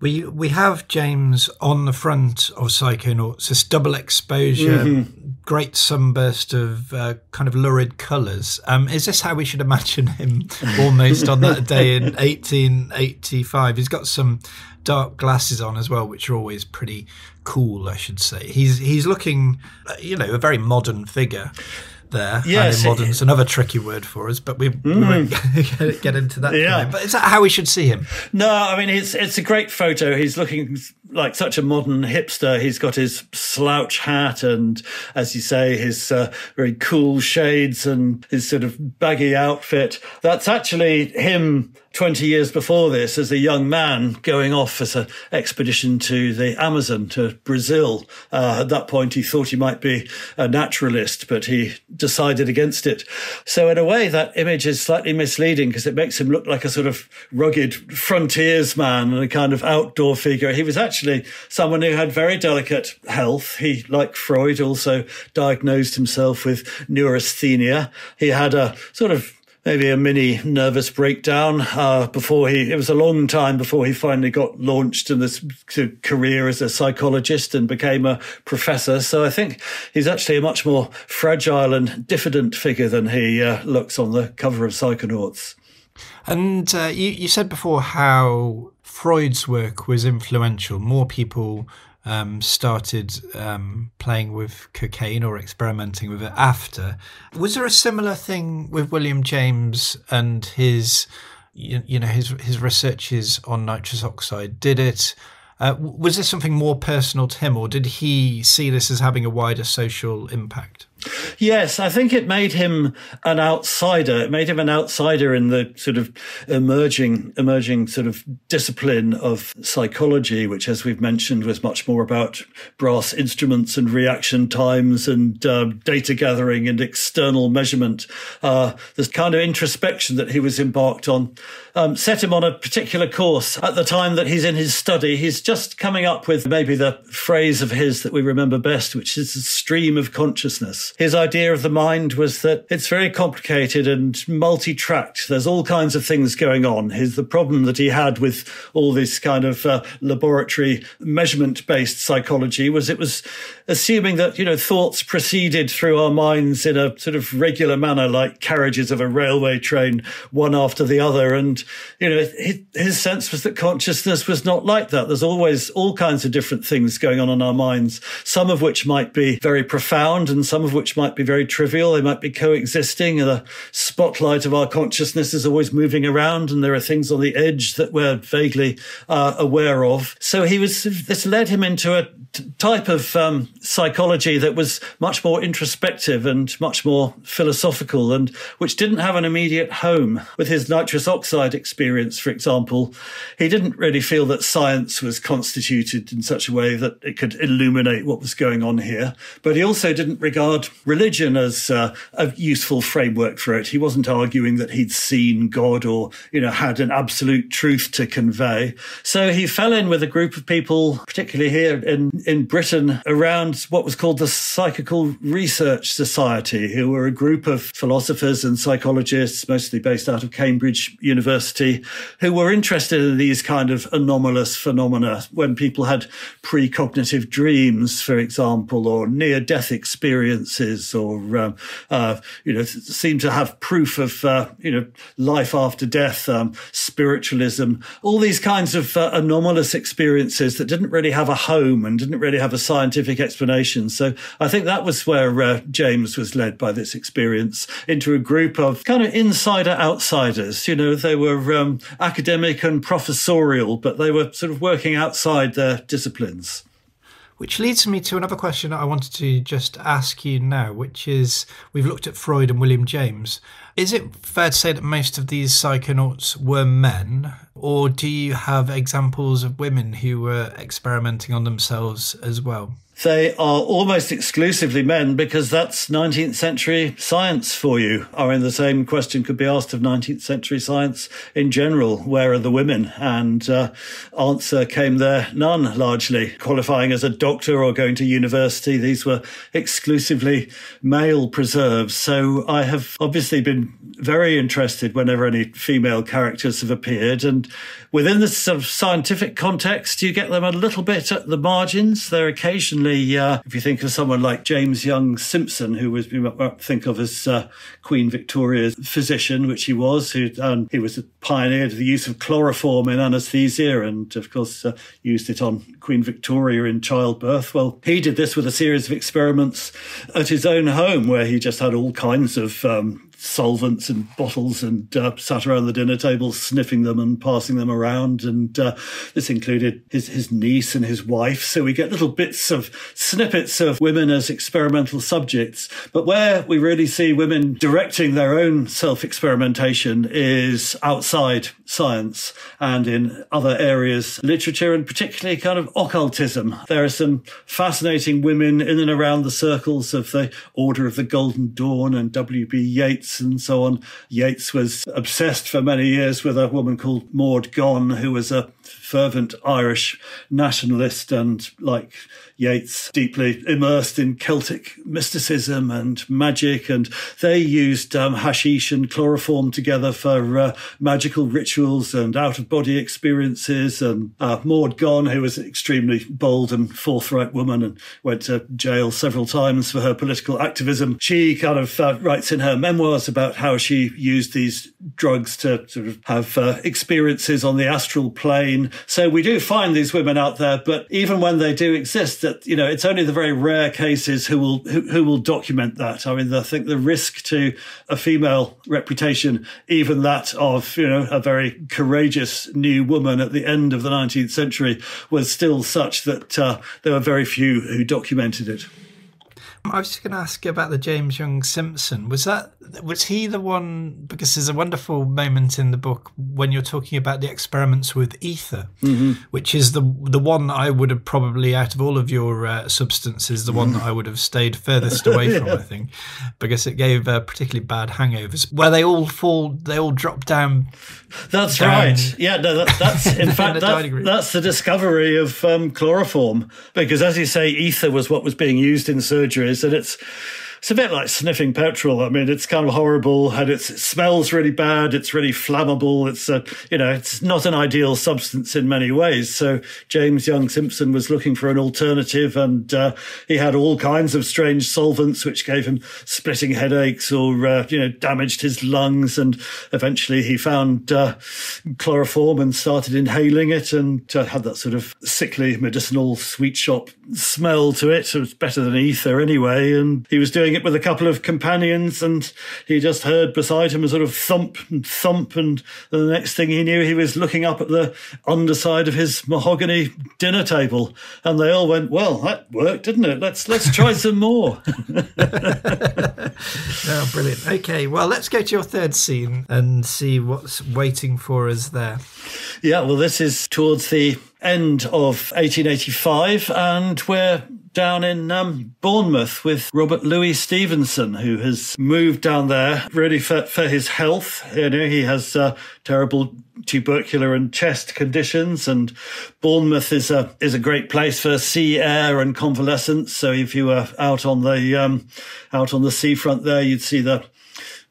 We we have James on the front of Psychonauts, this double exposure, mm-hmm. great sunburst of uh, kind of lurid colours. Um, is this how we should imagine him almost on that day in 1885? He's got some dark glasses on as well, which are always pretty cool, I should say. He's he's looking, uh, you know, a very modern figure there. Yes, modern's another tricky word for us, but we, mm. we won't get into that. Yeah. But is that how we should see him? No, I mean it's it's a great photo. He's looking like such a modern hipster. He's got his slouch hat and, as you say, his uh, very cool shades and his sort of baggy outfit. That's actually him 20 years before this as a young man going off as an expedition to the Amazon, to Brazil. Uh, at that point, he thought he might be a naturalist, but he decided against it. So in a way, that image is slightly misleading because it makes him look like a sort of rugged frontiersman and a kind of outdoor figure. He was actually someone who had very delicate health. He, like Freud, also diagnosed himself with neurasthenia. He had a sort of maybe a mini nervous breakdown uh, before he. It was a long time before he finally got launched in this career as a psychologist and became a professor. So I think he's actually a much more fragile and diffident figure than he uh, looks on the cover of Psychonauts. And uh, you, you said before how Freud's work was influential. More people um, started um, playing with cocaine or experimenting with it after. Was there a similar thing with William James and his, you, you know, his his researches on nitrous oxide? Did it? Uh, was this something more personal to him, or did he see this as having a wider social impact? Yes, I think it made him an outsider. It made him an outsider in the sort of emerging, emerging sort of discipline of psychology, which, as we've mentioned, was much more about brass instruments and reaction times and uh, data gathering and external measurement. Uh, this kind of introspection that he was embarked on um, set him on a particular course at the time that he's in his study. He's just coming up with maybe the phrase of his that we remember best, which is the stream of consciousness. His idea of the mind was that it's very complicated and multi-tracked. There's all kinds of things going on. His the problem that he had with all this kind of uh, laboratory measurement-based psychology was it was assuming that you know thoughts proceeded through our minds in a sort of regular manner, like carriages of a railway train, one after the other. And you know his, his sense was that consciousness was not like that. There's always all kinds of different things going on in our minds, some of which might be very profound and some of which might be very trivial. They might be coexisting. And the spotlight of our consciousness is always moving around, and there are things on the edge that we're vaguely uh, aware of. So he was. This led him into a type of um, psychology that was much more introspective and much more philosophical, and which didn't have an immediate home. With his nitrous oxide experience, for example, he didn't really feel that science was constituted in such a way that it could illuminate what was going on here. But he also didn't regard religion as uh, a useful framework for it. He wasn't arguing that he'd seen God or, you know, had an absolute truth to convey. So he fell in with a group of people, particularly here in, in Britain, around what was called the Psychical Research Society, who were a group of philosophers and psychologists, mostly based out of Cambridge University, who were interested in these kind of anomalous phenomena when people had precognitive dreams, for example, or near death or, um, uh, you know, seem to have proof of, uh, you know, life after death, um, spiritualism, all these kinds of uh, anomalous experiences that didn't really have a home and didn't really have a scientific explanation. So I think that was where uh, James was led by this experience into a group of kind of insider outsiders. You know, they were um, academic and professorial, but they were sort of working outside their disciplines. Which leads me to another question I wanted to just ask you now, which is we've looked at Freud and William James. Is it fair to say that most of these psychonauts were men, or do you have examples of women who were experimenting on themselves as well? They are almost exclusively men because that's 19th century science for you. I mean, the same question could be asked of 19th century science in general. Where are the women? And uh, answer came there none, largely. Qualifying as a doctor or going to university, these were exclusively male preserves. So I have obviously been very interested whenever any female characters have appeared. And within this sort of scientific context, you get them a little bit at the margins. They're occasionally, uh, if you think of someone like James Young Simpson, who was, you might think of as uh, Queen Victoria's physician, which he was, who um, he was a pioneer of the use of chloroform in anaesthesia and, of course, uh, used it on Queen Victoria in childbirth. Well, he did this with a series of experiments at his own home where he just had all kinds of um, solvents and bottles and uh, sat around the dinner table sniffing them and passing them around. And uh, this included his, his niece and his wife. So we get little bits of snippets of women as experimental subjects. But where we really see women directing their own self experimentation is outside science and in other areas, literature and particularly kind of occultism. There are some fascinating women in and around the circles of the Order of the Golden Dawn and W.B. Yeats and so on. Yeats was obsessed for many years with a woman called Maud Gonne, who was a fervent Irish nationalist and, like Yeats, deeply immersed in Celtic mysticism and magic. And they used um, hashish and chloroform together for uh, magical rituals and out of body experiences. And uh, Maud Gonne, who was an extremely bold and forthright woman and went to jail several times for her political activism, she kind of uh, writes in her memoirs about how she used these drugs to sort of have uh, experiences on the astral plane so we do find these women out there, but even when they do exist, that you know, it's only the very rare cases who will who, who will document that. I mean, I think the risk to a female reputation, even that of you know a very courageous new woman at the end of the 19th century, was still such that uh, there were very few who documented it. I was just going to ask you about the James Young Simpson. Was that was he the one? Because there's a wonderful moment in the book when you're talking about the experiments with ether, mm-hmm. which is the the one I would have probably out of all of your uh, substances, the one that I would have stayed furthest away yeah. from. I think because it gave uh, particularly bad hangovers, where they all fall, they all drop down. That's down right. Yeah, no, that, that's in fact that, that's the discovery of um, chloroform. Because as you say, ether was what was being used in surgery is that it's it's a bit like sniffing petrol. I mean, it's kind of horrible and it smells really bad. It's really flammable. It's a, you know, it's not an ideal substance in many ways. So James Young Simpson was looking for an alternative and uh, he had all kinds of strange solvents which gave him splitting headaches or, uh, you know, damaged his lungs. And eventually he found uh, chloroform and started inhaling it and uh, had that sort of sickly medicinal sweet shop smell to it. It was better than ether anyway. And he was doing it with a couple of companions and he just heard beside him a sort of thump and thump. And the next thing he knew, he was looking up at the underside of his mahogany dinner table. And they all went, well, that worked, didn't it? Let's, let's try some more. oh, brilliant. Okay. Well, let's go to your third scene and see what's waiting for us there. Yeah. Well, this is towards the end of 1885, and we're down in um, Bournemouth with Robert Louis Stevenson, who has moved down there really for, for his health. You know, he has uh, terrible tubercular and chest conditions, and Bournemouth is a is a great place for sea air and convalescence. So if you were out on the um, out on the seafront there, you'd see the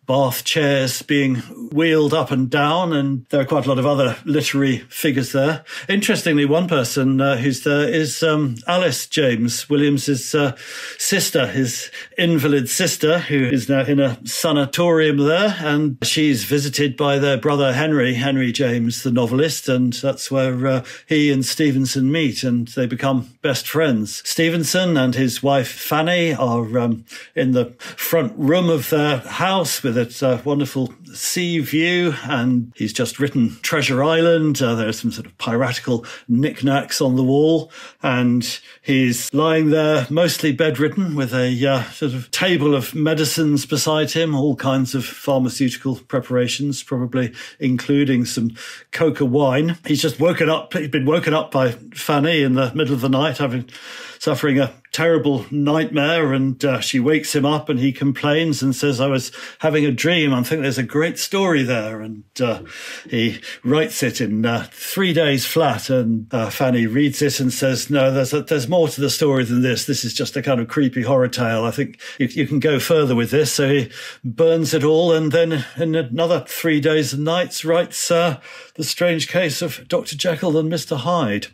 bath chairs being wheeled up and down, and there are quite a lot of other literary figures there. Interestingly, one person uh, who's there is um, Alice James, Williams's uh, sister, his invalid sister, who is now in a sanatorium there, and she's visited by their brother Henry, Henry James, the novelist, and that's where uh, he and Stevenson meet, and they become best friends. Stevenson and his wife Fanny are um, in the front room of their house with with its uh, wonderful sea view. And he's just written Treasure Island. Uh, there are some sort of piratical knickknacks on the wall. And he's lying there, mostly bedridden, with a uh, sort of table of medicines beside him, all kinds of pharmaceutical preparations, probably including some coca wine. He's just woken up. He's been woken up by Fanny in the middle of the night, having suffering a terrible nightmare and uh, she wakes him up and he complains and says i was having a dream. I think there's a great story there. And uh, he writes it in uh, three days flat and uh, fanny reads it and says no there's a, there's more to the story than this. This is just a kind of creepy horror tale. I think you, you can go further with this. So he burns it all and then in another three days and nights writes uh, the strange case of dr jekyll and mr hyde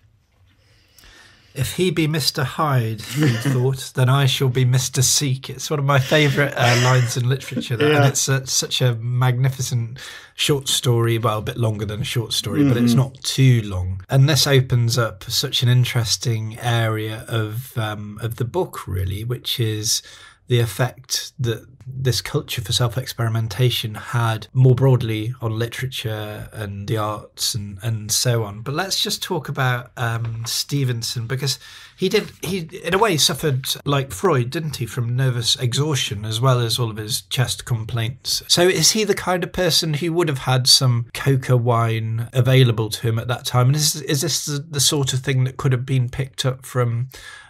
if he be Mr. Hyde, he thought, then I shall be Mr. Seek. It's one of my favourite uh, lines in literature, yeah. and it's a, such a magnificent short story, well, a bit longer than a short story, mm-hmm. but it's mm-hmm. not too long. And this opens up such an interesting area of um, of the book, really, which is the effect that this culture for self experimentation had more broadly on literature and the arts and, and so on. But let's just talk about um, Stevenson because he did, he in a way suffered like Freud, didn't he, from nervous exhaustion as well as all of his chest complaints. So is he the kind of person who would have had some coca wine available to him at that time? And is, is this the, the sort of thing that could have been picked up from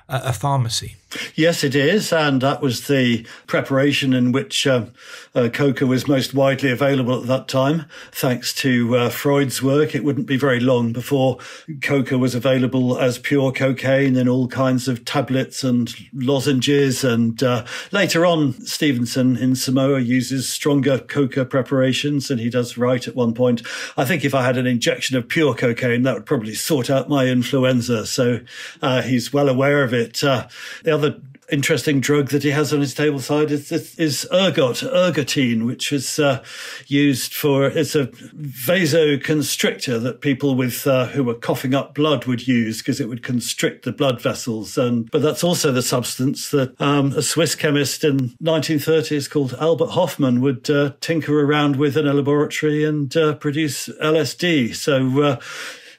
a pharmacy. Yes, it is. And that was the preparation in which uh, uh, coca was most widely available at that time. Thanks to uh, Freud's work, it wouldn't be very long before coca was available as pure cocaine in all kinds of tablets and lozenges. And uh, later on, Stevenson in Samoa uses stronger coca preparations. And he does write at one point, I think if I had an injection of pure cocaine, that would probably sort out my influenza. So uh, he's well aware of it it. Uh, the other interesting drug that he has on his table side is, is ergot, ergotine, which is uh, used for, it's a vasoconstrictor that people with, uh, who were coughing up blood would use because it would constrict the blood vessels. And, but that's also the substance that um, a Swiss chemist in 1930s called Albert Hofmann would uh, tinker around with in a laboratory and uh, produce LSD. So, uh,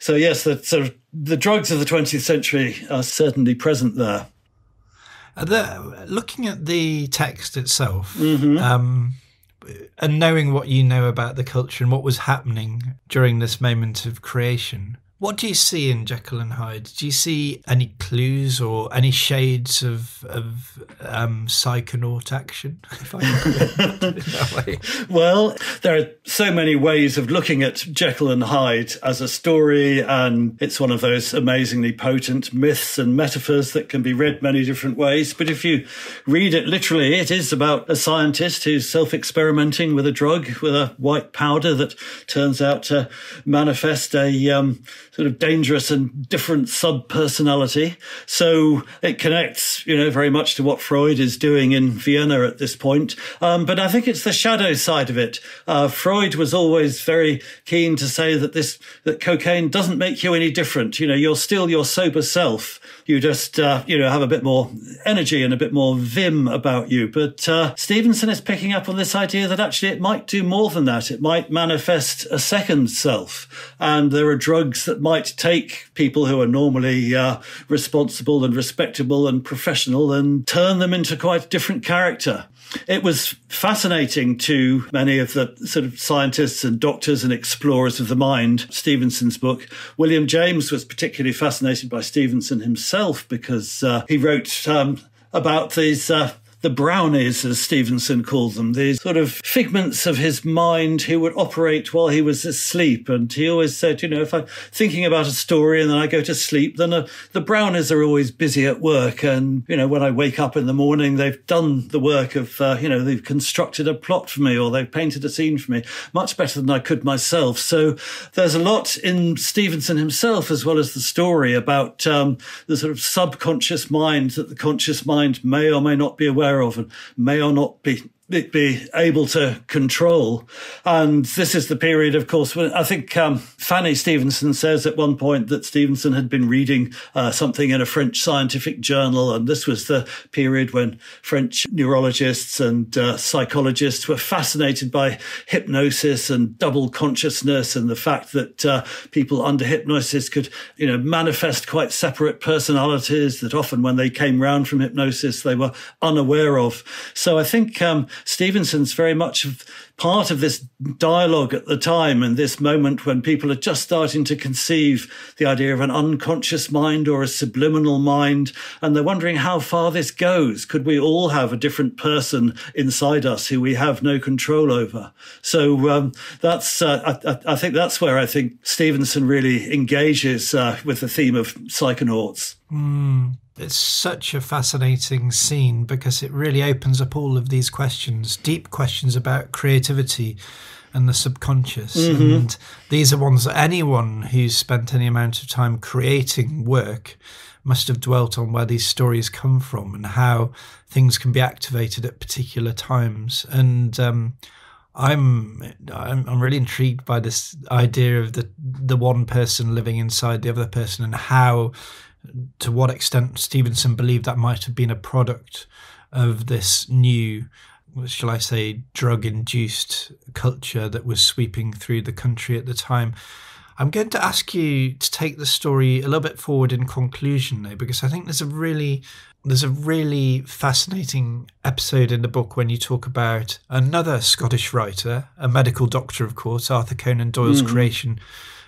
so yes, the of the drugs of the 20th century are certainly present there. The, looking at the text itself, mm-hmm. um, and knowing what you know about the culture and what was happening during this moment of creation, What do you see in Jekyll and Hyde? Do you see any clues or any shades of of um, psychonaut action? Well, there are so many ways of looking at Jekyll and Hyde as a story, and it's one of those amazingly potent myths and metaphors that can be read many different ways. But if you read it literally, it is about a scientist who's self-experimenting with a drug with a white powder that turns out to manifest a um, sort of dangerous and different sub personality. So it connects, you know, very much to what Freud is doing in Vienna at this point. Um, but I think it's the shadow side of it. Uh, Freud was always very keen to say that this, that cocaine doesn't make you any different. You know, you're still your sober self. You just, uh, you know, have a bit more energy and a bit more vim about you. But uh, Stevenson is picking up on this idea that actually it might do more than that. It might manifest a second self. And there are drugs that might take people who are normally uh, responsible and respectable and professional and turn them into quite a different character. It was fascinating to many of the sort of scientists and doctors and explorers of the mind, Stevenson's book. William James was particularly fascinated by Stevenson himself because uh, he wrote um, about these uh, the brownies, as Stevenson called them, these sort of figments of his mind who would operate while he was asleep. And he always said, you know, if I'm thinking about a story and then I go to sleep, then uh, the brownies are always busy at work. And, you know, when I wake up in the morning, they've done the work of, uh, you know, they've constructed a plot for me or they've painted a scene for me much better than I could myself. So there's a lot in Stevenson himself, as well as the story about um, the sort of subconscious mind that the conscious mind may or may not be aware aware of and may or not be be able to control. And this is the period, of course, when I think um, Fanny Stevenson says at one point that Stevenson had been reading uh, something in a French scientific journal. And this was the period when French neurologists and uh, psychologists were fascinated by hypnosis and double consciousness and the fact that uh, people under hypnosis could, you know, manifest quite separate personalities that often when they came round from hypnosis, they were unaware of. So I think, um, Stevenson's very much part of this dialogue at the time and this moment when people are just starting to conceive the idea of an unconscious mind or a subliminal mind. And they're wondering how far this goes. Could we all have a different person inside us who we have no control over? So um, that's, uh, I, I, think that's where I think Stevenson really engages uh, with the theme of psychonauts. Mm. It's such a fascinating scene because it really opens up all of these questions, deep questions about creativity and the subconscious. Mm-hmm. And these are ones that anyone who's spent any amount of time creating work must have dwelt on where these stories come from and how things can be activated at particular times. And um, I'm, I'm I'm really intrigued by this idea of the the one person living inside the other person and how to what extent Stevenson believed that might have been a product of this new, shall I say, drug induced culture that was sweeping through the country at the time. I'm going to ask you to take the story a little bit forward in conclusion though, because I think there's a really there's a really fascinating episode in the book when you talk about another Scottish writer, a medical doctor, of course, Arthur Conan Doyle's mm-hmm. creation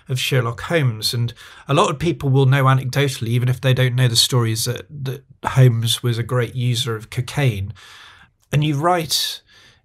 of Sherlock Holmes. And a lot of people will know anecdotally, even if they don't know the stories, that, that Holmes was a great user of cocaine. And you write,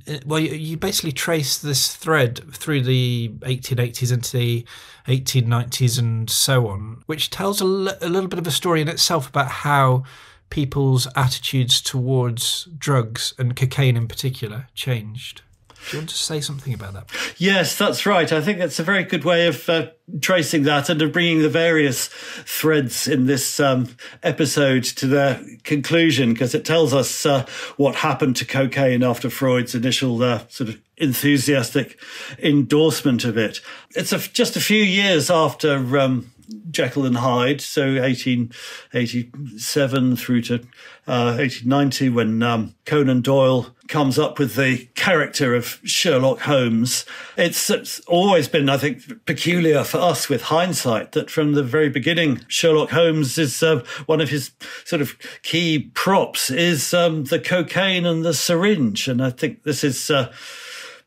uh, well, you basically trace this thread through the 1880s into the 1890s and so on, which tells a, l- a little bit of a story in itself about how people's attitudes towards drugs and cocaine in particular changed. Do you want to say something about that? Yes, that's right. I think that's a very good way of uh, tracing that and of bringing the various threads in this um, episode to their conclusion because it tells us uh, what happened to cocaine after Freud's initial uh, sort of enthusiastic endorsement of it. It's a, just a few years after um, Jekyll and Hyde, so 1887 through to uh, 1890, when um, Conan Doyle comes up with the character of Sherlock Holmes. It's, it's, always been, I think, peculiar for us with hindsight that from the very beginning, Sherlock Holmes is uh, one of his sort of key props is um, the cocaine and the syringe, and I think this is. Uh,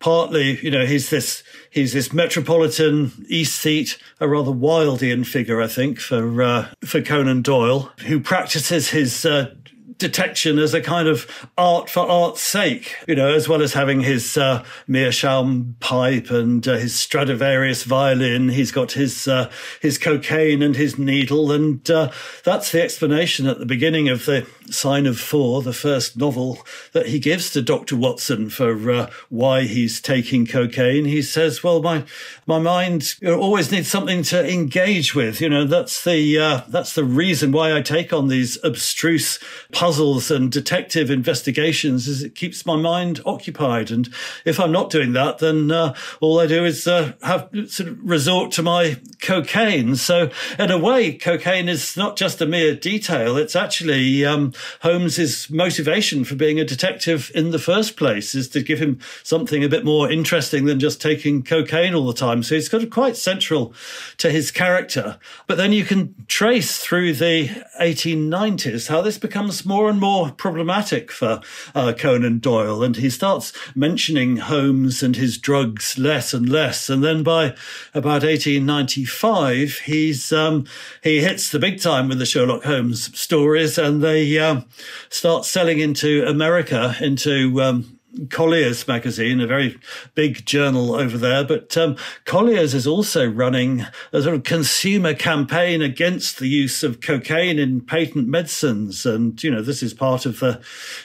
partly, you know, he's this he's this metropolitan aesthete, a rather Wildian figure, I think, for uh, for Conan Doyle, who practices his uh, detection as a kind of art for art's sake, you know, as well as having his uh, meerschaum pipe and uh, his Stradivarius violin. He's got his uh, his cocaine and his needle, and uh, that's the explanation at the beginning of the Sign of Four, the first novel that he gives to Doctor Watson for uh, why he's taking cocaine. He says, "Well, my my mind always needs something to engage with. You know, that's the uh, that's the reason why I take on these abstruse puzzles." puzzles and detective investigations is it keeps my mind occupied. And if I'm not doing that, then uh, all I do is uh, have sort of resort to my cocaine. So in a way, cocaine is not just a mere detail. It's actually um, Holmes's motivation for being a detective in the first place is to give him something a bit more interesting than just taking cocaine all the time. So it's got quite central to his character. But then you can trace through the 1890s how this becomes more more and more problematic for uh, Conan Doyle, and he starts mentioning Holmes and his drugs less and less. And then by about 1895, he's um, he hits the big time with the Sherlock Holmes stories, and they uh, start selling into America, into um, Collier's magazine, a very big journal over there. But um, Collier's is also running a sort of consumer campaign against the use of cocaine in patent medicines. And, you know, this is part of the,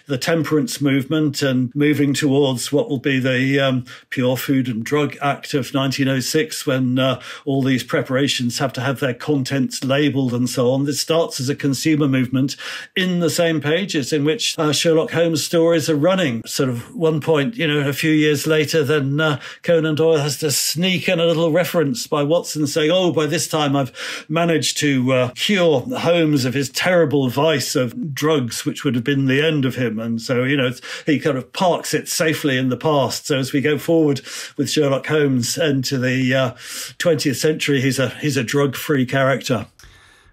the temperance movement and moving towards what will be the um, Pure Food and Drug Act of 1906, when uh, all these preparations have to have their contents labeled and so on. This starts as a consumer movement in the same pages in which uh, Sherlock Holmes stories are running, sort of one point, you know, a few years later, then uh, Conan Doyle has to sneak in a little reference by Watson saying, "Oh, by this time I've managed to uh, cure Holmes of his terrible vice of drugs, which would have been the end of him." And so, you know, he kind of parks it safely in the past. So as we go forward with Sherlock Holmes into the uh, 20th century, he's a he's a drug-free character.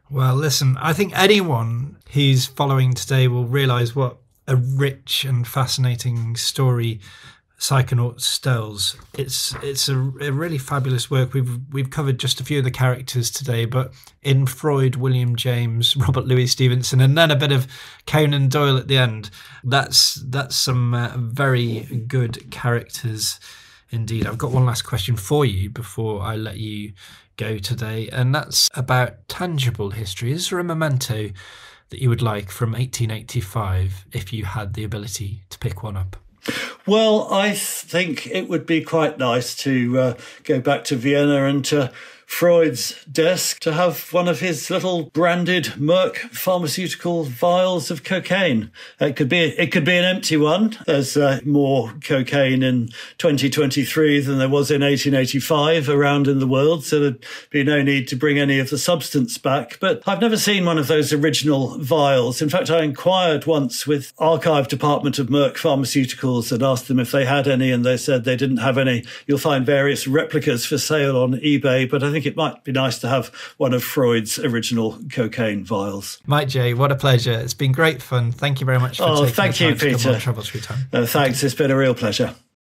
Well, listen, I think anyone who's following today will realise what a rich and fascinating story Psychonauts tells. It's it's a, a, really fabulous work. We've we've covered just a few of the characters today, but in Freud, William James, Robert Louis Stevenson, and then a bit of Conan Doyle at the end. That's that's some uh, very good characters indeed. I've got one last question for you before I let you go today, and that's about tangible history. Is there a memento? That you would like from 1885 if you had the ability to pick one up? Well, I think it would be quite nice to uh, go back to Vienna and to Freud's desk to have one of his little branded Merck pharmaceutical vials of cocaine. It could be it could be an empty one. There's uh, more cocaine in 2023 than there was in 1885 around in the world, so there'd be no need to bring any of the substance back. But I've never seen one of those original vials. In fact, I inquired once with archive department of Merck Pharmaceuticals and asked them if they had any, and they said they didn't have any. You'll find various replicas for sale on eBay, but I think think it might be nice to have one of Freud's original cocaine vials. Mike Jay, what a pleasure. It's been great fun. Thank you very much for oh, taking thank you, Peter. Travels Through Time. No, thanks. It's been a real pleasure.